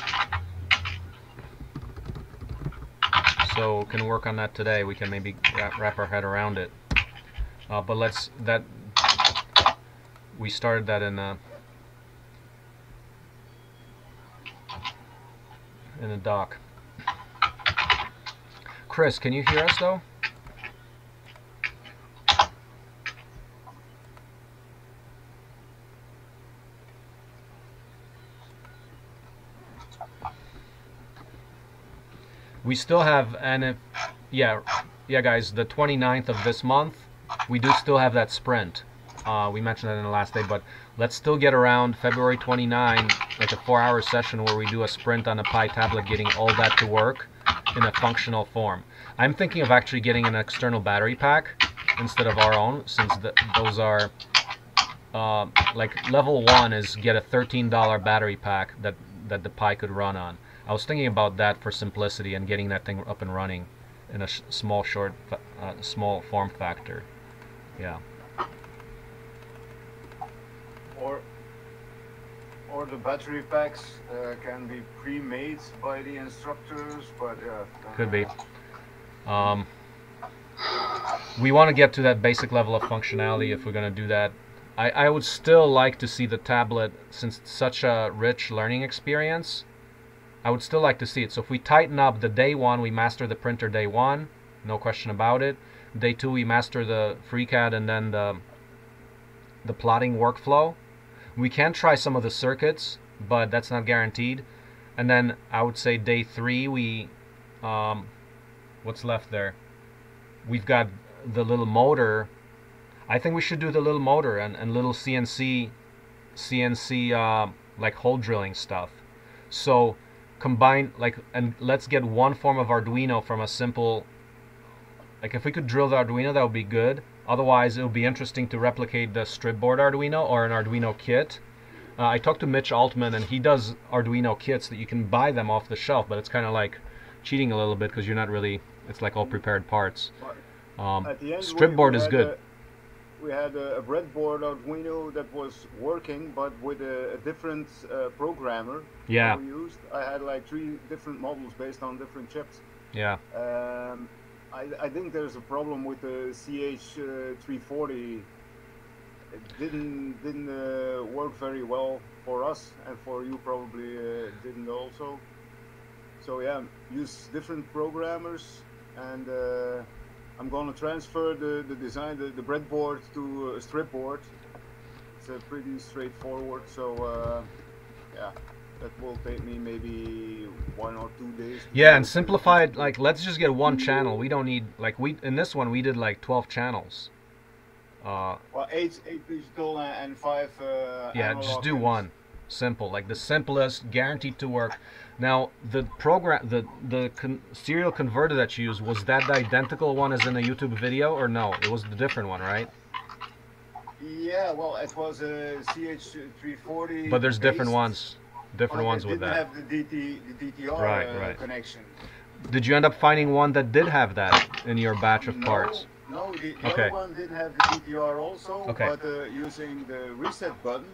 So we can work on that today. We can maybe wrap, our head around it. Uh, but let's that we started that in uh, in the dock. Chris, can you hear us though? We still have and if yeah yeah guys the 29th of this month we do still have that sprint. Uh, we mentioned that in the last day but let's still get around February 29 like a four hour session where we do a sprint on a Pi tablet getting all that to work in a functional form. I'm thinking of actually getting an external battery pack instead of our own since the, those are uh, like level one is get a $13 battery pack that that the Pi could run on I was thinking about that for simplicity and getting that thing up and running in a sh small, short, uh, small form factor. Yeah. Or, or the battery packs uh, can be pre-made by the instructors, but yeah. Could be. Um, we want to get to that basic level of functionality if we're going to do that. I, I would still like to see the tablet, since it's such a rich learning experience, I would still like to see it. So if we tighten up the day one, we master the printer day one, no question about it. Day two, we master the FreeCAD and then the, the plotting workflow. We can try some of the circuits, but that's not guaranteed. And then I would say day three, we, um, what's left there? We've got the little motor. I think we should do the little motor and, and little CNC, CNC uh, like hole drilling stuff. So combine like and let's get one form of Arduino from a simple like if we could drill the Arduino that would be good. Otherwise it would be interesting to replicate the strip board Arduino or an Arduino kit. Uh, I talked to Mitch Altman and he does Arduino kits that you can buy them off the shelf but it's kind of like cheating a little bit because you're not really it's like all prepared parts. Um, strip board is good we had a, a breadboard Arduino that was working, but with a, a different uh, programmer. Yeah. We used. I had like three different models based on different chips. Yeah. Um, I, I think there's a problem with the CH340. Uh, it didn't didn't uh, work very well for us, and for you probably uh, didn't also. So yeah, use different programmers and uh, I'm going to transfer the, the design, the, the breadboard to a strip board. It's a pretty straightforward, so uh, yeah, that will take me maybe one or two days. Yeah, and simplified, like, let's just get one channel. We don't need, like, we in this one, we did like 12 channels. Uh, well, eight, eight digital and five. Uh, yeah, just do one. Simple, like the simplest, guaranteed to work. Now, the program, the the con serial converter that you used, was that the identical one as in the YouTube video, or no? It was the different one, right? Yeah, well, it was a CH340. But there's different ones, different ones with that. have the, DT, the DTR right, uh, right. connection. Did you end up finding one that did have that in your batch of no, parts? No, the, okay. other one didn't have the DTR also, okay. but uh, using the reset button,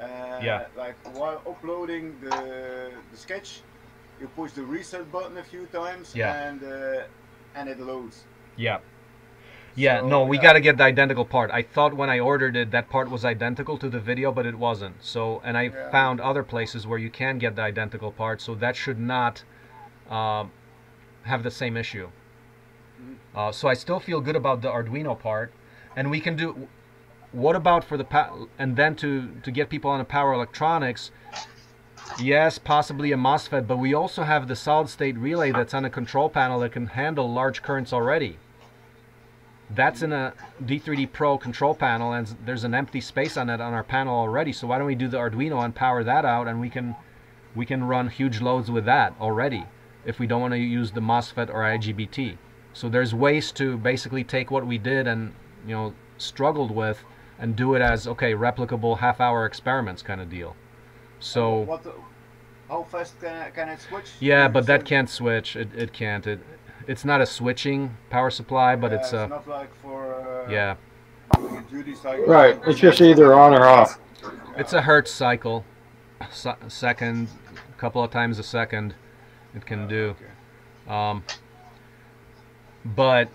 yeah. Like while uploading the, the sketch, you push the reset button a few times yeah. and uh, and it loads. Yeah. Yeah, so, no, we yeah. got to get the identical part. I thought when I ordered it that part was identical to the video, but it wasn't. So, and I yeah. found other places where you can get the identical part, so that should not uh, have the same issue. Mm -hmm. uh, so I still feel good about the Arduino part, and we can do what about for the and then to to get people on the power electronics Yes, possibly a MOSFET, but we also have the solid state relay that's on a control panel that can handle large currents already. That's in a D3D Pro control panel and there's an empty space on it on our panel already. So why don't we do the Arduino and power that out and we can we can run huge loads with that already if we don't want to use the MOSFET or IGBT. So there's ways to basically take what we did and you know struggled with and do it as okay replicable half hour experiments kind of deal. So What? the- how fast can, can it switch? yeah, but that can't switch. It, it can't. It it's not a switching power supply, but Yeah, it's a not like for uh, yeah. duty cycle. Right. It's just either on or off. It's a hertz cycle, se- second, a couple of times a second, it can do. Okay. Um, but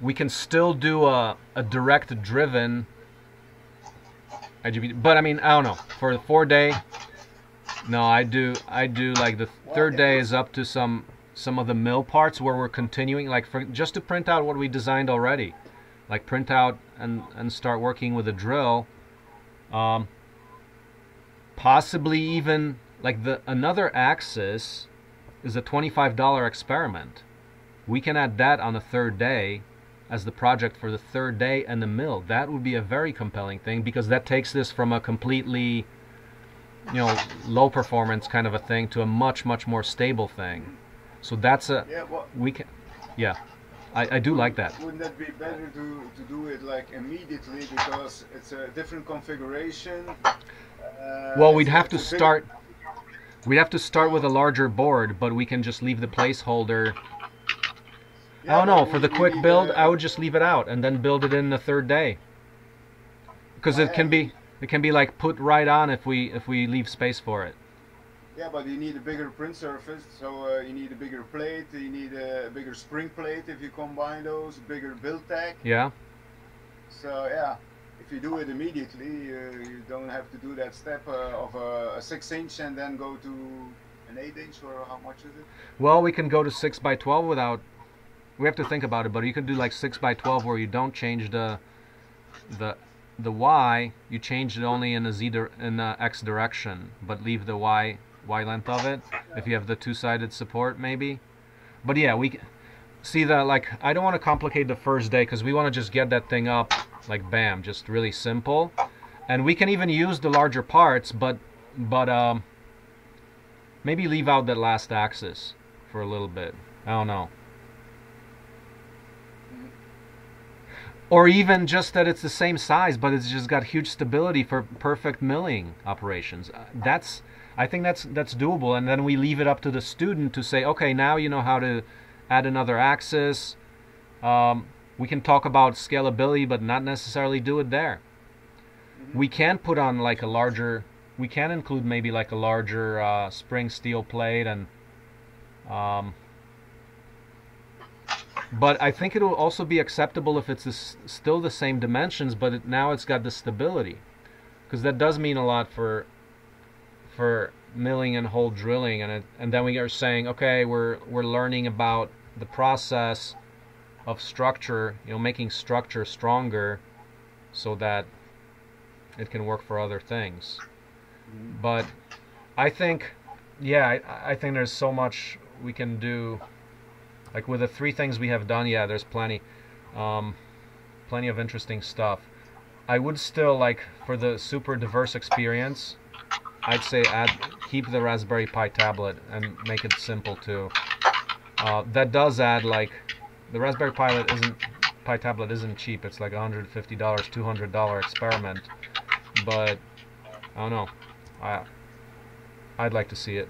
we can still do a, a direct driven IGBT. But I mean, I don't know. For the four day, no, I do. I do like the third day is up to some some of the mill parts where we're continuing, like for just to print out what we designed already, like print out and and start working with a drill. Um, possibly even like the another axis is a $25 experiment. We can add that on the third day as the project for the third day and the mill. That would be a very compelling thing because that takes this from a completely you know low performance kind of a thing to a much much more stable thing. So that's a Yeah, well, we can yeah. I, I do like that. wouldn't that be better to, to do it like immediately because it's a different configuration? Uh, Well, we'd have to it's a big- start we'd have to start with a larger board, but we can just leave the placeholder Yeah, I don't know. For the quick build, uh, I would just leave it out and then build it in the third day. Because it can be it can be like put right on if we if we leave space for it. Yeah, but you need a bigger print surface, so uh, you need a bigger plate, you need a bigger spring plate if you combine those, bigger build tag. Yeah. So yeah, if you do it immediately, uh, you don't have to do that step uh, of a, a six inch and then go to an eight inch or how much is it? Well, we can go to six by twelve without. We have to think about it, but you can do like six by twelve where you don't change the the the y. You change it only in the z in the x direction, but leave the y y length of it. If you have the two-sided support, maybe. But yeah, we see that like I don't want to complicate the first day because we want to just get that thing up like bam, just really simple, and we can even use the larger parts, but but um maybe leave out that last axis for a little bit. I don't know. Or even just that it's the same size, but it's just got huge stability for perfect milling operations. Uh, That's, I think that's that's doable. And then we leave it up to the student to say, okay, now you know how to add another axis. Um, we can talk about scalability, but not necessarily do it there. We can put on like a larger. We can include maybe like a larger uh, spring steel plate and. Um, but I think it will also be acceptable if it's the s- still the same dimensions, but it, now it's got the stability, because that does mean a lot for for milling and hole drilling, and it, and then we are saying, okay, we're we're learning about the process of structure, you know, making structure stronger, so that it can work for other things. Mm-hmm. But I think, yeah, I, I think there's so much we can do like with the three things we have done yeah there's plenty. Um, plenty of interesting stuff. I would still like for the super diverse experience i'd say add keep the raspberry pi tablet and make it simple too. Uh, that does add like the raspberry pi isn't pi tablet isn't cheap. It's like $150 $200 experiment. But i don't know. I i'd like to see it.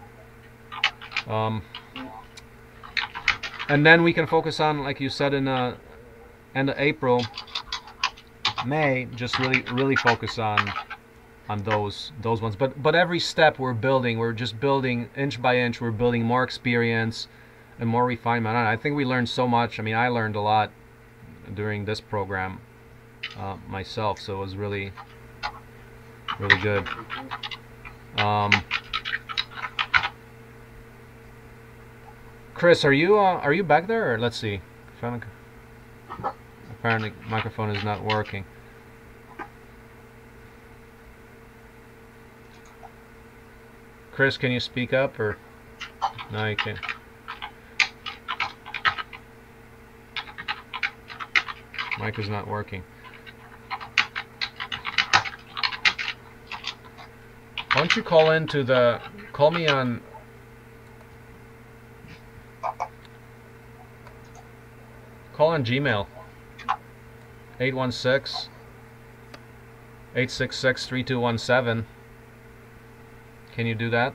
Um, and then we can focus on, like you said, in uh, end of April, May, just really, really focus on on those those ones. But but every step we're building, we're just building inch by inch. We're building more experience and more refinement. I think we learned so much. I mean, I learned a lot during this program uh, myself, so it was really really good. Um, Chris, are you uh, are you back there? Or let's see. Apparently, microphone is not working. Chris, can you speak up or no? You can't. Mic is not working. Why don't you call into the call me on call on Gmail 816 866 3217 Can you do that?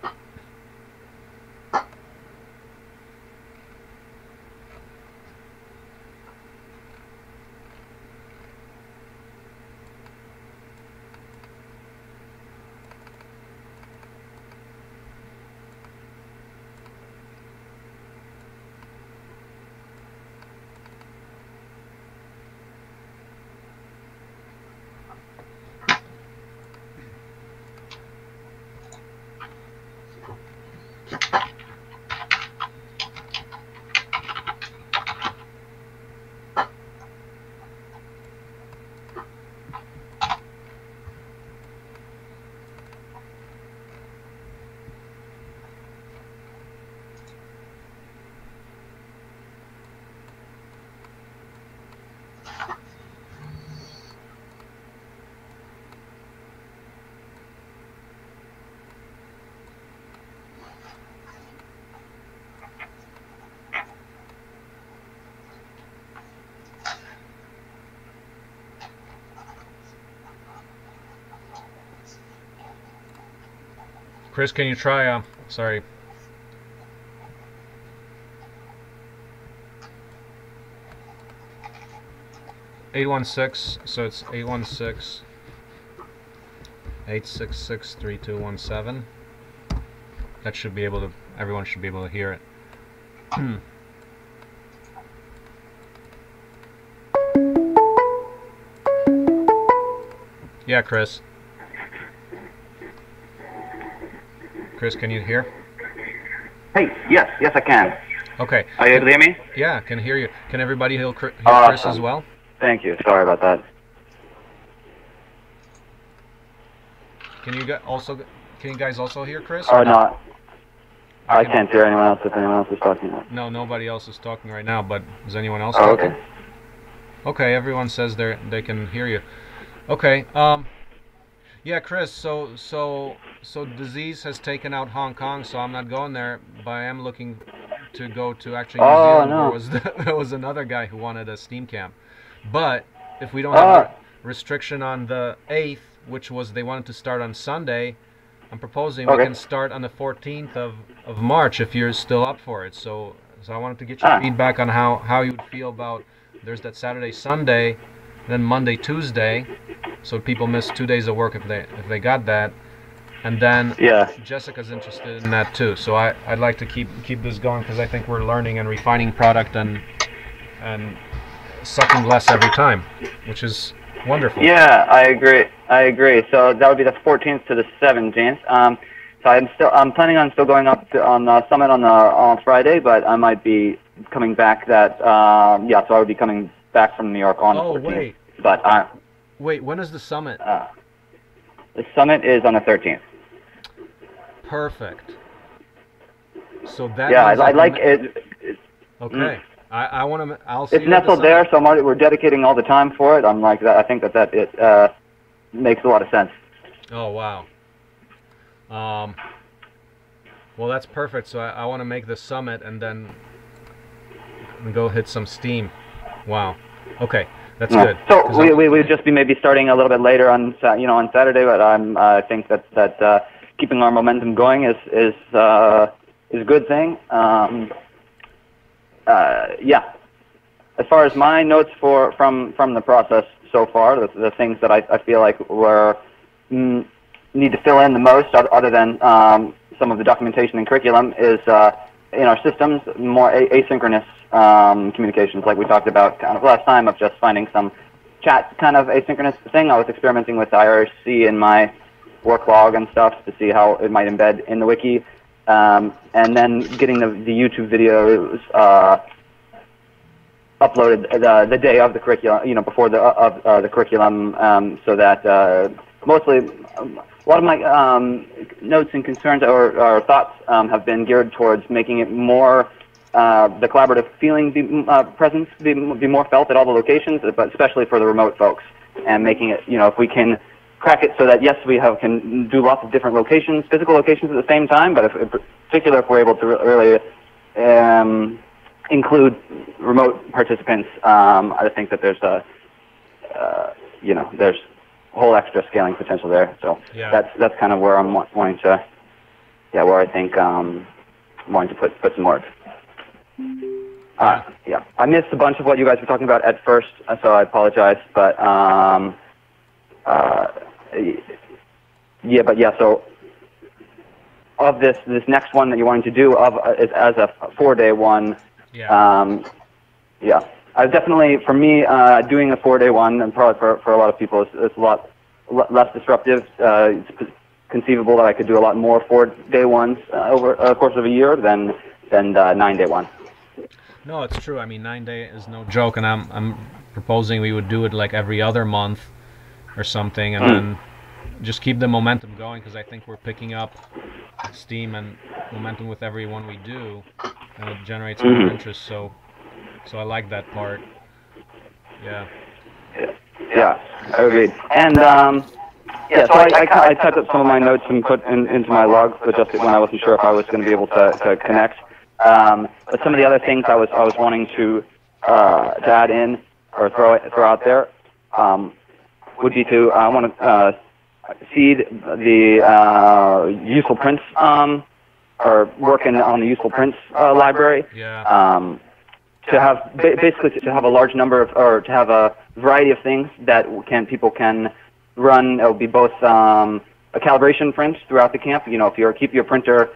Chris, can you try? Uh, sorry. Eight one six. So it's eight one six. Eight six six three two one seven. That should be able to. Everyone should be able to hear it. yeah, Chris. Chris, can you hear? Hey, yes, yes, I can. Okay. Are you able to hear me? Yeah, can hear you. Can everybody hear, Chri- hear Chris as well? Thank you. Sorry about that. Can you also can you guys also hear Chris? Or not. I can- can't hear anyone else if anyone else is talking. No, nobody else is talking right now. But is anyone else Oh, talking? okay. Okay, everyone says they they can hear you. Okay. Um. Yeah, Chris. So so so disease has taken out Hong Kong, so I'm not going there. But I am looking to go to actually New Oh, Zealand. no. There was there was another guy who wanted a steam camp, but if we don't Ah. have a restriction on the eighth, which was they wanted to start on Sunday, I'm proposing we can start on the 14th of, of March if you're still up for it. So so I wanted to get your Ah. feedback on how how you would feel about there's that Saturday Sunday, then Monday Tuesday, so people miss two days of work if they if they got that, and then Yeah. Jessica's interested in that too. So I I'd like to keep keep this going because I think we're learning and refining product and and sucking less every time, which is wonderful. Yeah, I agree. I agree. So that would be the 14th to the 17th. Um, so I'm still I'm planning on still going up to, on the summit on the on Friday, but I might be coming back that um, yeah. So I would be coming back from New York on Oh the 14th. wait, But uh, wait. When is the summit? uh, the summit is on the 13th. Perfect. So that yeah, I, I like it. it Okay. I, I want to. I'll see. it's you at the nestled there, so I'm already, we're dedicating all the time for it. I'm like that. I think that that it uh, makes a lot of sense. Oh wow. Um. Well, that's perfect. So I, I want to make the summit and then go hit some steam. Wow. Okay, that's Yeah. good. So we, I'm- we would just be maybe starting a little bit later on you know on Saturday, but I'm I think that that uh, keeping our momentum going is is uh, is a good thing. Um, uh, yeah. As far as my notes for from from the process so far, the, the things that I, I feel like were mm, need to fill in the most, other than um, some of the documentation and curriculum, is uh, in our systems more a- asynchronous um, communications, like we talked about kind of last time, of just finding some chat kind of asynchronous thing. I was experimenting with IRC in my work log and stuff to see how it might embed in the wiki, um, and then getting the, the YouTube videos. Uh, uploaded the the day of the curriculum, you know, before the of uh, the curriculum, um, so that uh, mostly um, a lot of my um, notes and concerns or, or thoughts um, have been geared towards making it more uh, the collaborative feeling be, uh, presence be, be more felt at all the locations, but especially for the remote folks, and making it you know if we can crack it so that yes we have can do lots of different locations, physical locations at the same time, but if, in particular if we're able to really um, include remote participants, um, I think that there's a uh, you know there's whole extra scaling potential there. So Yeah. that's that's kind of where I'm wa- wanting to, yeah, where I think um, wanting to put put some work. Uh, yeah, I missed a bunch of what you guys were talking about at first, so I apologize. But um, uh, yeah, but yeah, so of this this next one that you're wanting to do of uh, is as a four day one. Yeah. Um, yeah, I definitely for me uh, doing a four day one and probably for for a lot of people it's, it's a lot l- less disruptive. Uh, it's p- conceivable that I could do a lot more four day ones uh, over a course of a year than than uh, nine day one. No, it's true. I mean, nine day is no joke, and I'm I'm proposing we would do it like every other month or something, and Mm. then just keep the momentum going because I think we're picking up steam and momentum with every one we do, and it generates more Mhm. interest. So, so I like that part. Yeah. Yeah, agreed. And um, yeah, so I, I, I typed up some of my notes and put in, into my log, adjusted when I wasn't sure if I was going to be able to, to connect. Um, but some of the other things I was I was wanting to uh, to add in or throw it, throw out there um, would be to I want to uh, seed the uh, useful prints um, or working on the useful prints uh, library Yeah. um, to have ba- basically to have a large number of or to have a variety of things that can people can run. It will be both um, a calibration print throughout the camp. You know, if you keep your printer,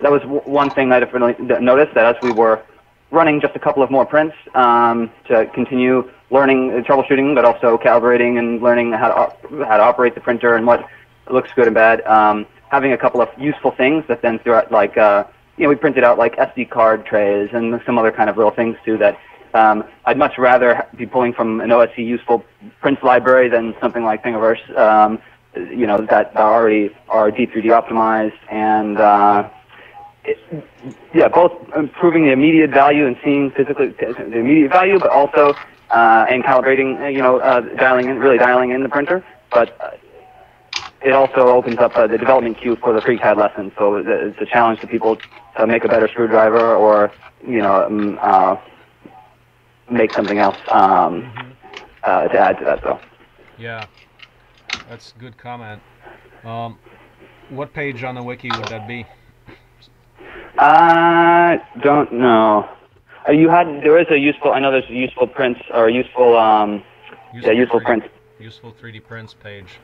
that was w- one thing I definitely noticed that as we were running just a couple of more prints um, to continue learning uh, troubleshooting, but also calibrating and learning how to op- how to operate the printer and what looks good and bad. Um, having a couple of useful things that then throughout like uh, you know we printed out like SD card trays and some other kind of little things too that um, I'd much rather be pulling from an OSE useful prints library than something like Thingiverse. Um, you know that are already are D3D optimized and uh, it, yeah, both improving the immediate value and seeing physically the immediate value, but also uh, and calibrating, uh, you know, uh, dialing in, really dialing in the printer. But uh, it also opens up uh, the development queue for the FreeCAD lesson. So it's a challenge to people to make a better screwdriver or, you know, um, uh, make something else um, uh, to add to that. So. Yeah. That's a good comment. Um, what page on the wiki would that be? I don't know. Uh, you had there is a useful. I know there's a useful prints or useful um yeah useful 3D prints Useful 3D prints page.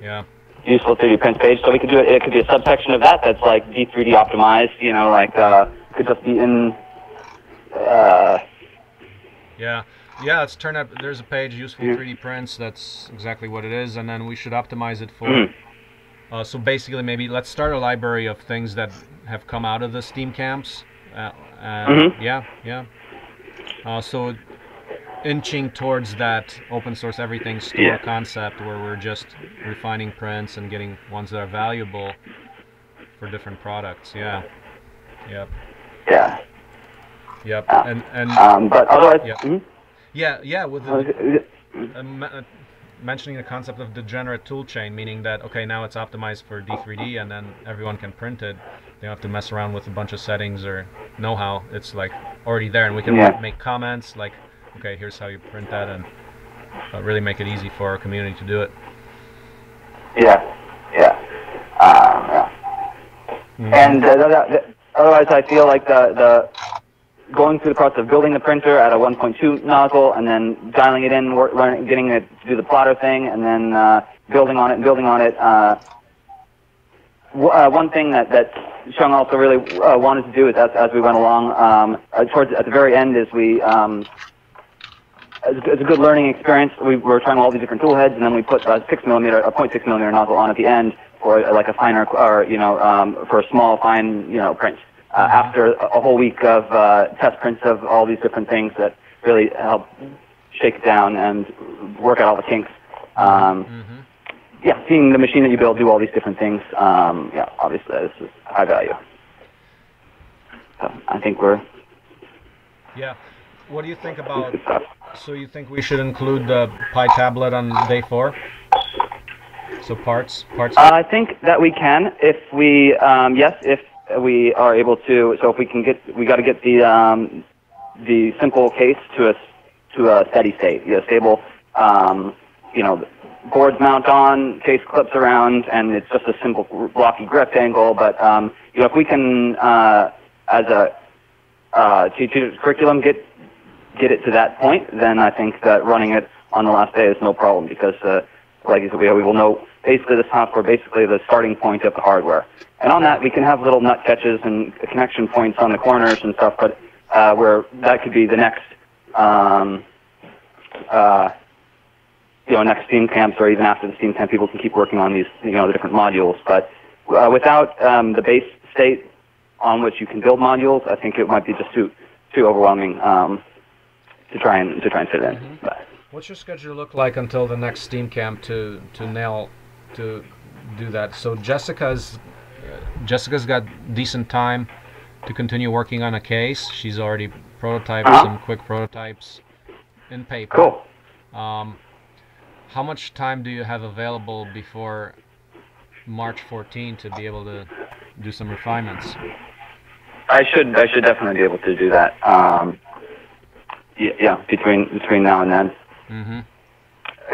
Yeah. useful 3D prints page. So we could do it. It could be a subsection of that that's like D3D optimized. You know, like uh could just be in. Uh, Yeah, yeah. Let's turn up. There's a page, useful 3D prints. That's exactly what it is, and then we should optimize it for. Mhm. Uh, so basically, maybe let's start a library of things that have come out of the Steam camps. Uh, uh, Mhm. Yeah, yeah. Uh, so inching towards that open source everything store Yeah. concept, where we're just refining prints and getting ones that are valuable for different products. Yeah. Yep. yeah. Yep. Uh, And and Um, but otherwise, Yeah. mhm. yeah, yeah. With the, Uh, uh, mentioning the concept of degenerate toolchain, meaning that okay, now it's optimized for D3D, and then everyone can print it. They don't have to mess around with a bunch of settings or know-how. It's like already there, and we can Yeah. make comments like, okay, here's how you print that, and uh, really make it easy for our community to do it. yeah, yeah. Um, yeah. Mhm. And uh, th- th- th- otherwise, I feel like the the going through the process of building the printer at a 1.2 nozzle, and then dialing it in, work, learning, getting it to do the plotter thing, and then uh, building on it, and building on it. Uh, uh, one thing that that Chung also really uh, wanted to do is as, as we went along, um, uh, towards at the very end, is we. Um, it's a good learning experience. We were trying all these different tool heads, and then we put a six millimeter, a 0.6 millimeter nozzle on at the end for like a finer, or you know, um, for a small, fine, you know, print. Uh, after a whole week of uh, test prints of all these different things that really help shake it down and work out all the kinks. Um, Mhm. yeah, seeing the machine that you build do all these different things, um, yeah, obviously this is high value. So I think we're Yeah. What do you think about? So you think we should include the Pi tablet on day four? So parts, parts. Uh, I think that we can if we, um, yes, if we are able to. So if we can get, we got to get the um, the simple case to a to a steady state, you know, stable. Um, you know, boards mount on, case clips around, and it's just a simple blocky rectangle. But um, you know, if we can, uh, as a uh, teacher curriculum, get get it to that point, then I think that running it on the last day is no problem because, uh, like you said, we, we will know basically the software, basically the starting point of the hardware. And on that, we can have little nut catches and connection points on the corners and stuff, but uh, where that could be the next, um, uh, you know, next Steam camps or even after the Steam camp, people can keep working on these, you know, the different modules. But uh, without um, the base state on which you can build modules, I think it might be just too too overwhelming um, to try and to try and fit it in. But, What's your schedule look like until the next Steam Camp to to nail to do that? So Jessica's Jessica's got decent time to continue working on a case. She's already prototyped Uh-huh. some quick prototypes in paper. cool. Um, how much time do you have available before March 14 to be able to do some refinements? I should I should definitely be able to do that. Um, yeah, yeah, between between now and then. Mm-hmm.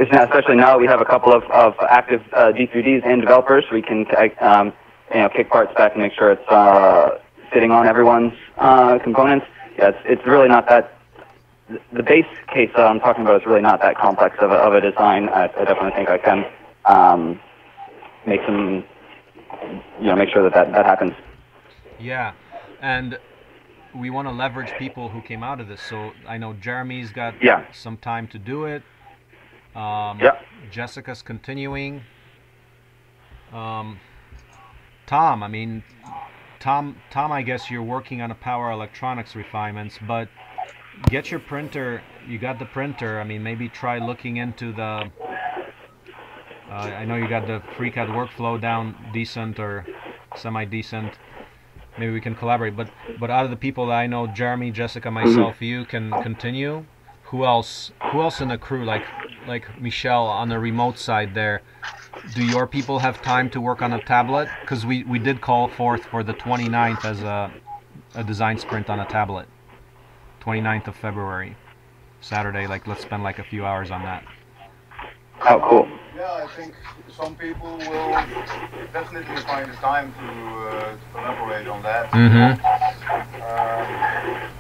Especially now we have a couple of, of active uh, D3Ds and developers, we can um, you know kick parts back and make sure it's uh, fitting on everyone's uh, components. Yeah, it's, it's really not that. The base case that I'm talking about is really not that complex of a, of a design. I, I definitely think I can um, make some, you know, make sure that that, that happens. Yeah, and we want to leverage people who came out of this. So I know Jeremy's got Yeah. some time to do it. Um, Yeah. Jessica's continuing. Um, Tom, I mean, Tom, Tom, I guess you're working on a power electronics refinements, but get your printer. You got the printer. I mean, maybe try looking into the. Uh, I know you got the FreeCAD workflow down decent or semi-decent. Maybe we can collaborate. But but out of the people that I know, Jeremy, Jessica, myself, you can continue. Who else? Who else in the crew? Like like Michelle on the remote side there. Do your people have time to work on a tablet? Because we, we did call forth for the 29th as a, a design sprint on a tablet. 29th of February. Saturday, like let's spend like a few hours on that. Oh, cool. Yeah, I think some people will definitely find the time to, uh, to collaborate on that. Mm-hmm. Um,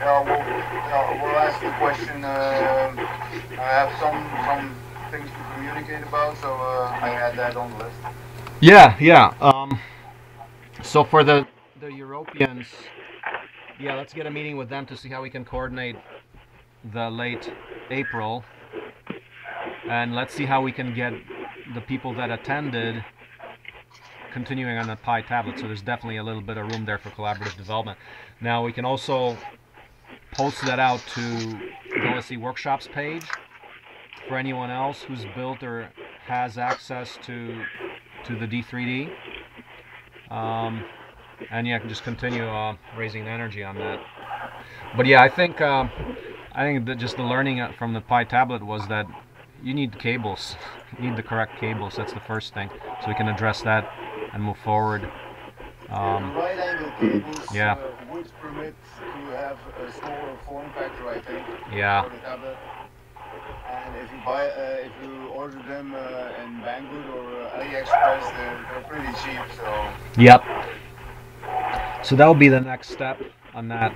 yeah, we'll, we'll ask the question. Uh, I have some some things to communicate about, so uh, I add that on the list. Yeah, yeah. Um, so for the the Europeans, yeah, let's get a meeting with them to see how we can coordinate the late April, and let's see how we can get the people that attended continuing on the Pi tablet. So there's definitely a little bit of room there for collaborative development. Now we can also post that out to the OSE workshops page for anyone else who's built or has access to to the D3D. Um, and yeah, I can just continue uh, raising the energy on that. But yeah, I think um, I think that just the learning uh, from the Pi tablet was that you need cables, you need the correct cables. That's the first thing, so we can address that and move forward. Um, the right angle cables yeah. Have a smaller form factor, I think, yeah, for the tablet. And if you buy, uh, if you order them uh, in Banggood or uh, AliExpress, they're, they're pretty cheap. So Yep. So that will be the next step on that.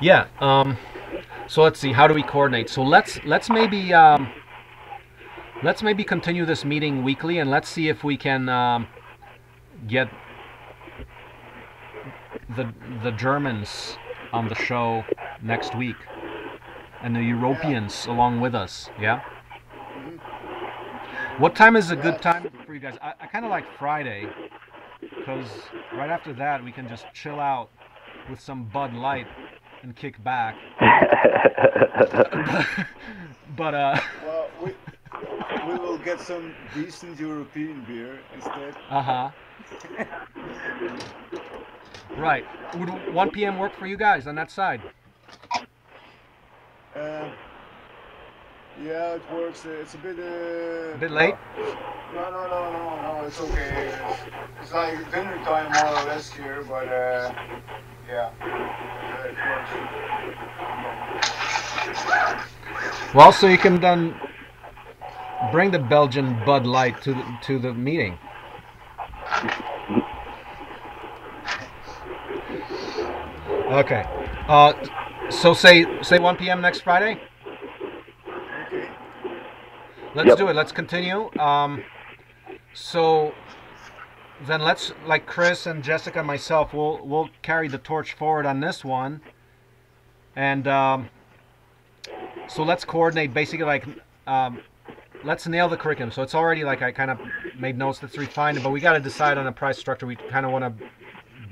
Yeah. Um, so let's see. How do we coordinate? So let's let's maybe um, let's maybe continue this meeting weekly, and let's see if we can um, get the the Germans on the show next week, and the Europeans along with us. Yeah. What time is a good time for you guys? I, I kind of like Friday because right after that we can just chill out with some Bud Light and kick back. but uh, well, we we will get some decent European beer instead. Uh huh. right. Would 1 p.m. work for you guys on that side? Uh, yeah, it works. It's a bit. Uh, A bit late? No, no, no, no, no. It's okay. It's, like dinner time more or less here, but uh, yeah, it works. Well, so you can then bring the Belgian Bud Light to the, to the meeting. Okay. Uh, so say say 1 p.m. next Friday. Okay. Let's Yep. do it. Let's continue. Um, so then let's like Chris and Jessica and myself. We'll we'll carry the torch forward on this one, and um, so let's coordinate basically like um, let's nail the curriculum. So it's already like I kind of made notes. Let's but we got to decide on a price structure. We kind of want to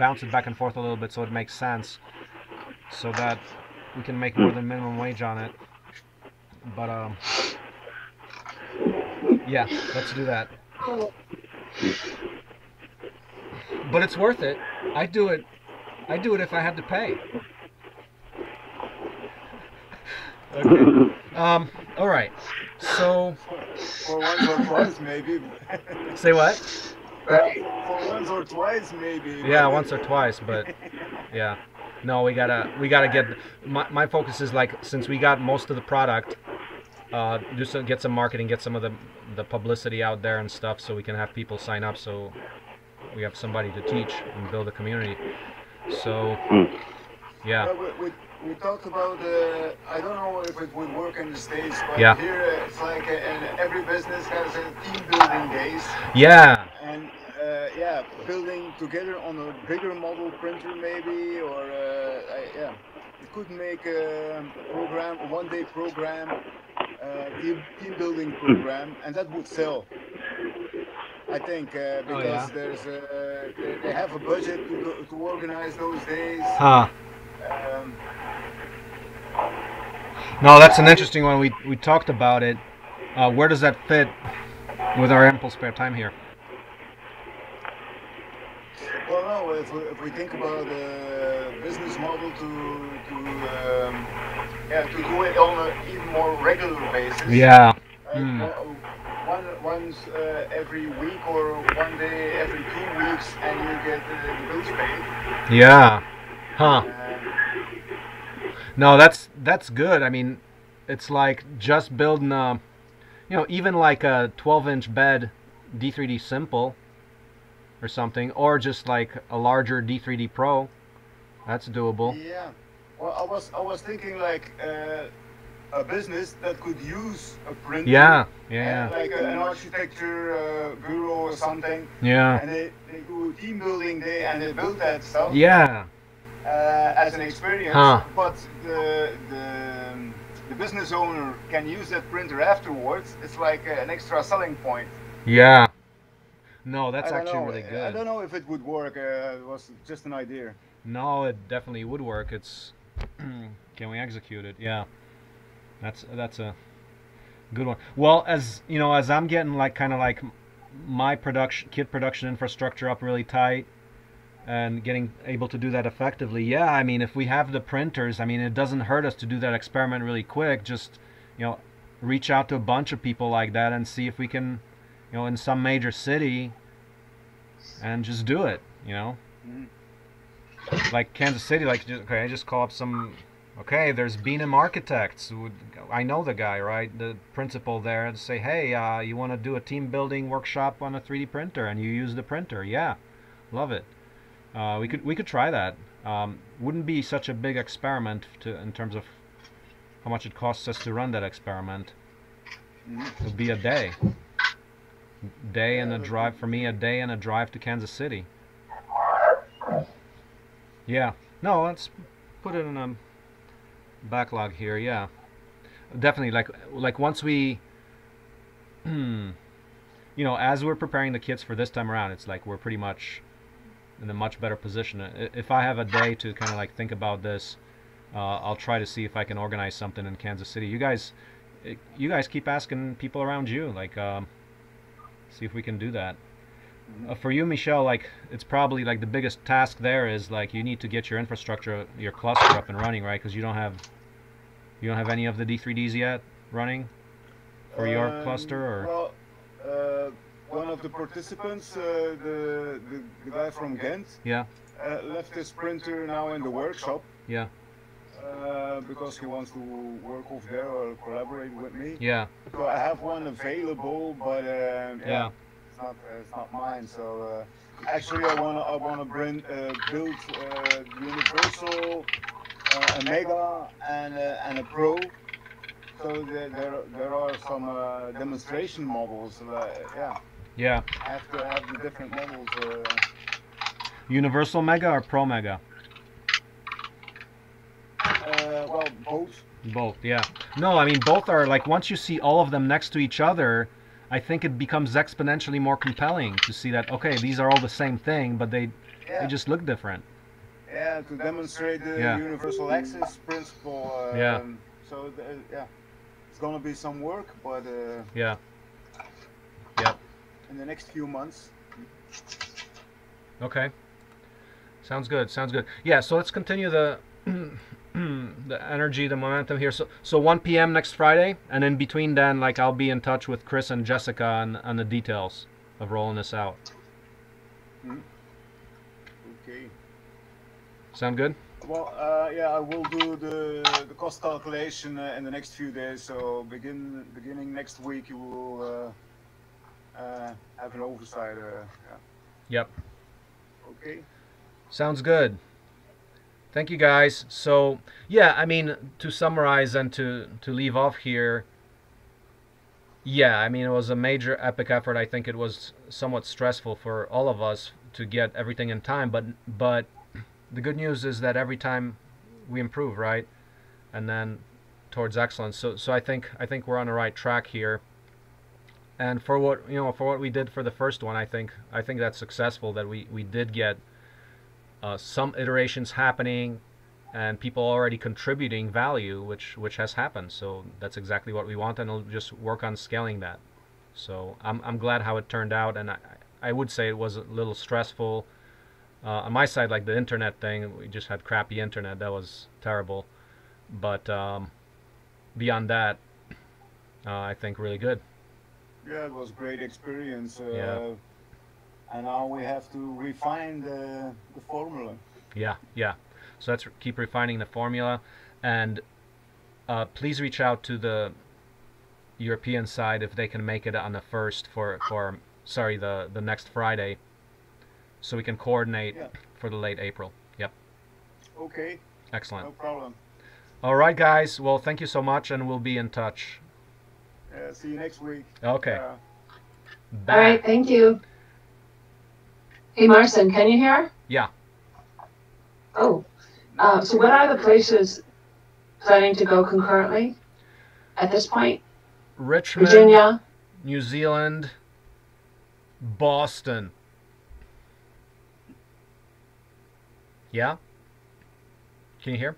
bounce it back and forth a little bit so it makes sense, so that we can make more than minimum wage on it. But um, yeah, let's do that. But it's worth it. I do it. I do it if I had to pay. Okay. Um. All right. So For once or twice, maybe. say what? For once or twice, maybe. Yeah, once or twice, but yeah. No, we gotta we gotta get. My, my focus is like since we got most of the product, uh, do some get some marketing, get some of the the publicity out there and stuff, so we can have people sign up. So we have somebody to teach and build a community. So yeah, Yeah, we, we, we talked about, uh, I don't know if it would work in the States, but Yeah. here uh, it's like uh, and every business has a team building days. yeah, And uh, yeah, building together on a bigger model printer maybe, or uh, I, yeah, you could make a program, a one-day program, uh, team, team building program, and that would sell. I think uh, because yeah? there's uh, they they have a budget to, go, to organize those days. huh? Um, No, that's an interesting one. We we talked about it. Uh, where does that fit with our ample spare time here? Well, no, if we, if we think about the business model to to um, yeah to do it on an even more regular basis. Yeah. uh, Hmm. One once uh, every week or one day every two weeks, and you get uh, the bills paid. Yeah. Huh. And No, that's that's good. I mean, it's like just building a, you know, even like a 12-inch bed, D3D Simple, or something, or just like a larger D3D Pro. That's doable. yeah, well, I was I was thinking like uh, a business that could use a printer. Yeah. Yeah. like a, an architecture uh, bureau or something, Yeah. and they, they do a team building day and they build that stuff. Yeah. uh, as an experience, Huh. but the, the the business owner can use that printer afterwards. It's like uh, an extra selling point. Yeah. No, that's actually know. really good. I don't know if it would work. Uh, it was just an idea. No, it definitely would work. It's can we execute it? Yeah. That's that's a good one. Well, as you know, as I'm getting like kind of like my production kit production infrastructure up really tight and getting able to do that effectively. Yeah, I mean, if we have the printers, I mean, it doesn't hurt us to do that experiment really quick. Just, you know, reach out to a bunch of people like that and see if we can, you know, in some major city and just do it, you know? like Kansas City, like just, okay, I just call up some. Okay, there's BNIM Architects. who- I know the guy, right? The principal there, and say, hey, uh, you want to do a team building workshop on a 3D printer, and you use the printer? Yeah, love it. Uh, we could we could try that. Um, wouldn't be such a big experiment to in terms of how much it costs us to run that experiment. It would be a day, day and a drive for me, a day and a drive to Kansas City. Yeah. No, let's put it in a backlog here. Yeah. Definitely like like once we you know, as we're preparing the kits for this time around, it's like we're pretty much in a much better position. If I have a day to kind of like think about this, uh, I'll try to see if I can organize something in Kansas City. You guys, eh, you guys keep asking people around you, like, um, See if we can do that. Uh, for you, Michelle, like it's probably like the biggest task there is like you need to get your infrastructure, your cluster up and running, right? Because you don't have you don't have any of the D3Ds yet running for your Um, cluster, or Well, uh, one of the participants, uh, the, the the guy from Ghent, yeah, uh, left his printer now in the workshop. Yeah. Uh, because he wants to work over there or collaborate with me. yeah, So I have one available, but um, yeah, yeah, it's not uh, it's not mine. So uh, actually, I wanna I wanna bring uh, build uh, Universal, uh, a Mega, and uh, and a Pro. So there there, there are some uh, demonstration models. Uh, yeah, yeah. I have to have the different models. Uh, Universal Mega or Pro Mega? uh, well, both. Both, yeah. No, I mean both are like once you see all of them next to each other, I think it becomes exponentially more compelling to see that okay, these are all the same thing, but they Yeah. they just look different. Yeah, to demonstrate the Yeah. universal access principle. Uh, Yeah. um, so the, yeah, it's gonna be some work, but uh, Yeah. in the next few months. Okay. Sounds good. Sounds good. Yeah. So let's continue the the energy, the momentum here. So so 1 p.m. next Friday, and in between then, like I'll be in touch with Chris and Jessica on on the details of rolling this out. Okay. Sound good? Well, uh, yeah, I will do the, the cost calculation uh, in the next few days. So begin beginning next week, you will uh, uh, have an oversight. Uh, yeah. Yep. Okay. Sounds good. Thank you guys. So yeah, I mean to summarize and to to leave off here. Yeah, I mean it was a major epic effort. I think it was somewhat stressful for all of us to get everything in time, but but the good news is that every time we improve, right? And then towards excellence. So so I think I think we're on the right track here. And for what you know, for what we did for the first one, I think I think that's successful. That we we did get uh, some iterations happening and people already contributing value which which has happened. So that's exactly what we want and we'll just work on scaling that. So I'm, I'm glad how it turned out and I, I would say it was a little stressful uh, on my side like the internet thing. We just had crappy internet. That was terrible. But um, beyond that uh, I think really good. Yeah, it was a great experience. Uh, Yeah. And now we have to refine the, the formula. Yeah, yeah. So let's keep refining the formula, and uh, please reach out to the European side if they can make it on the first for for sorry the the next Friday, so we can coordinate Yeah. for the late April. Yep, Okay, excellent. no problem. All right, guys. Well, thank you so much, and we'll be in touch. Yeah, see you next week. Okay. Uh, Bye. All right, thank you. Hey, Marcin, can you hear? Yeah. Oh, uh, so what are the places planning to go concurrently at this point? Richmond, Virginia? New Zealand, Boston. Yeah. Can you hear?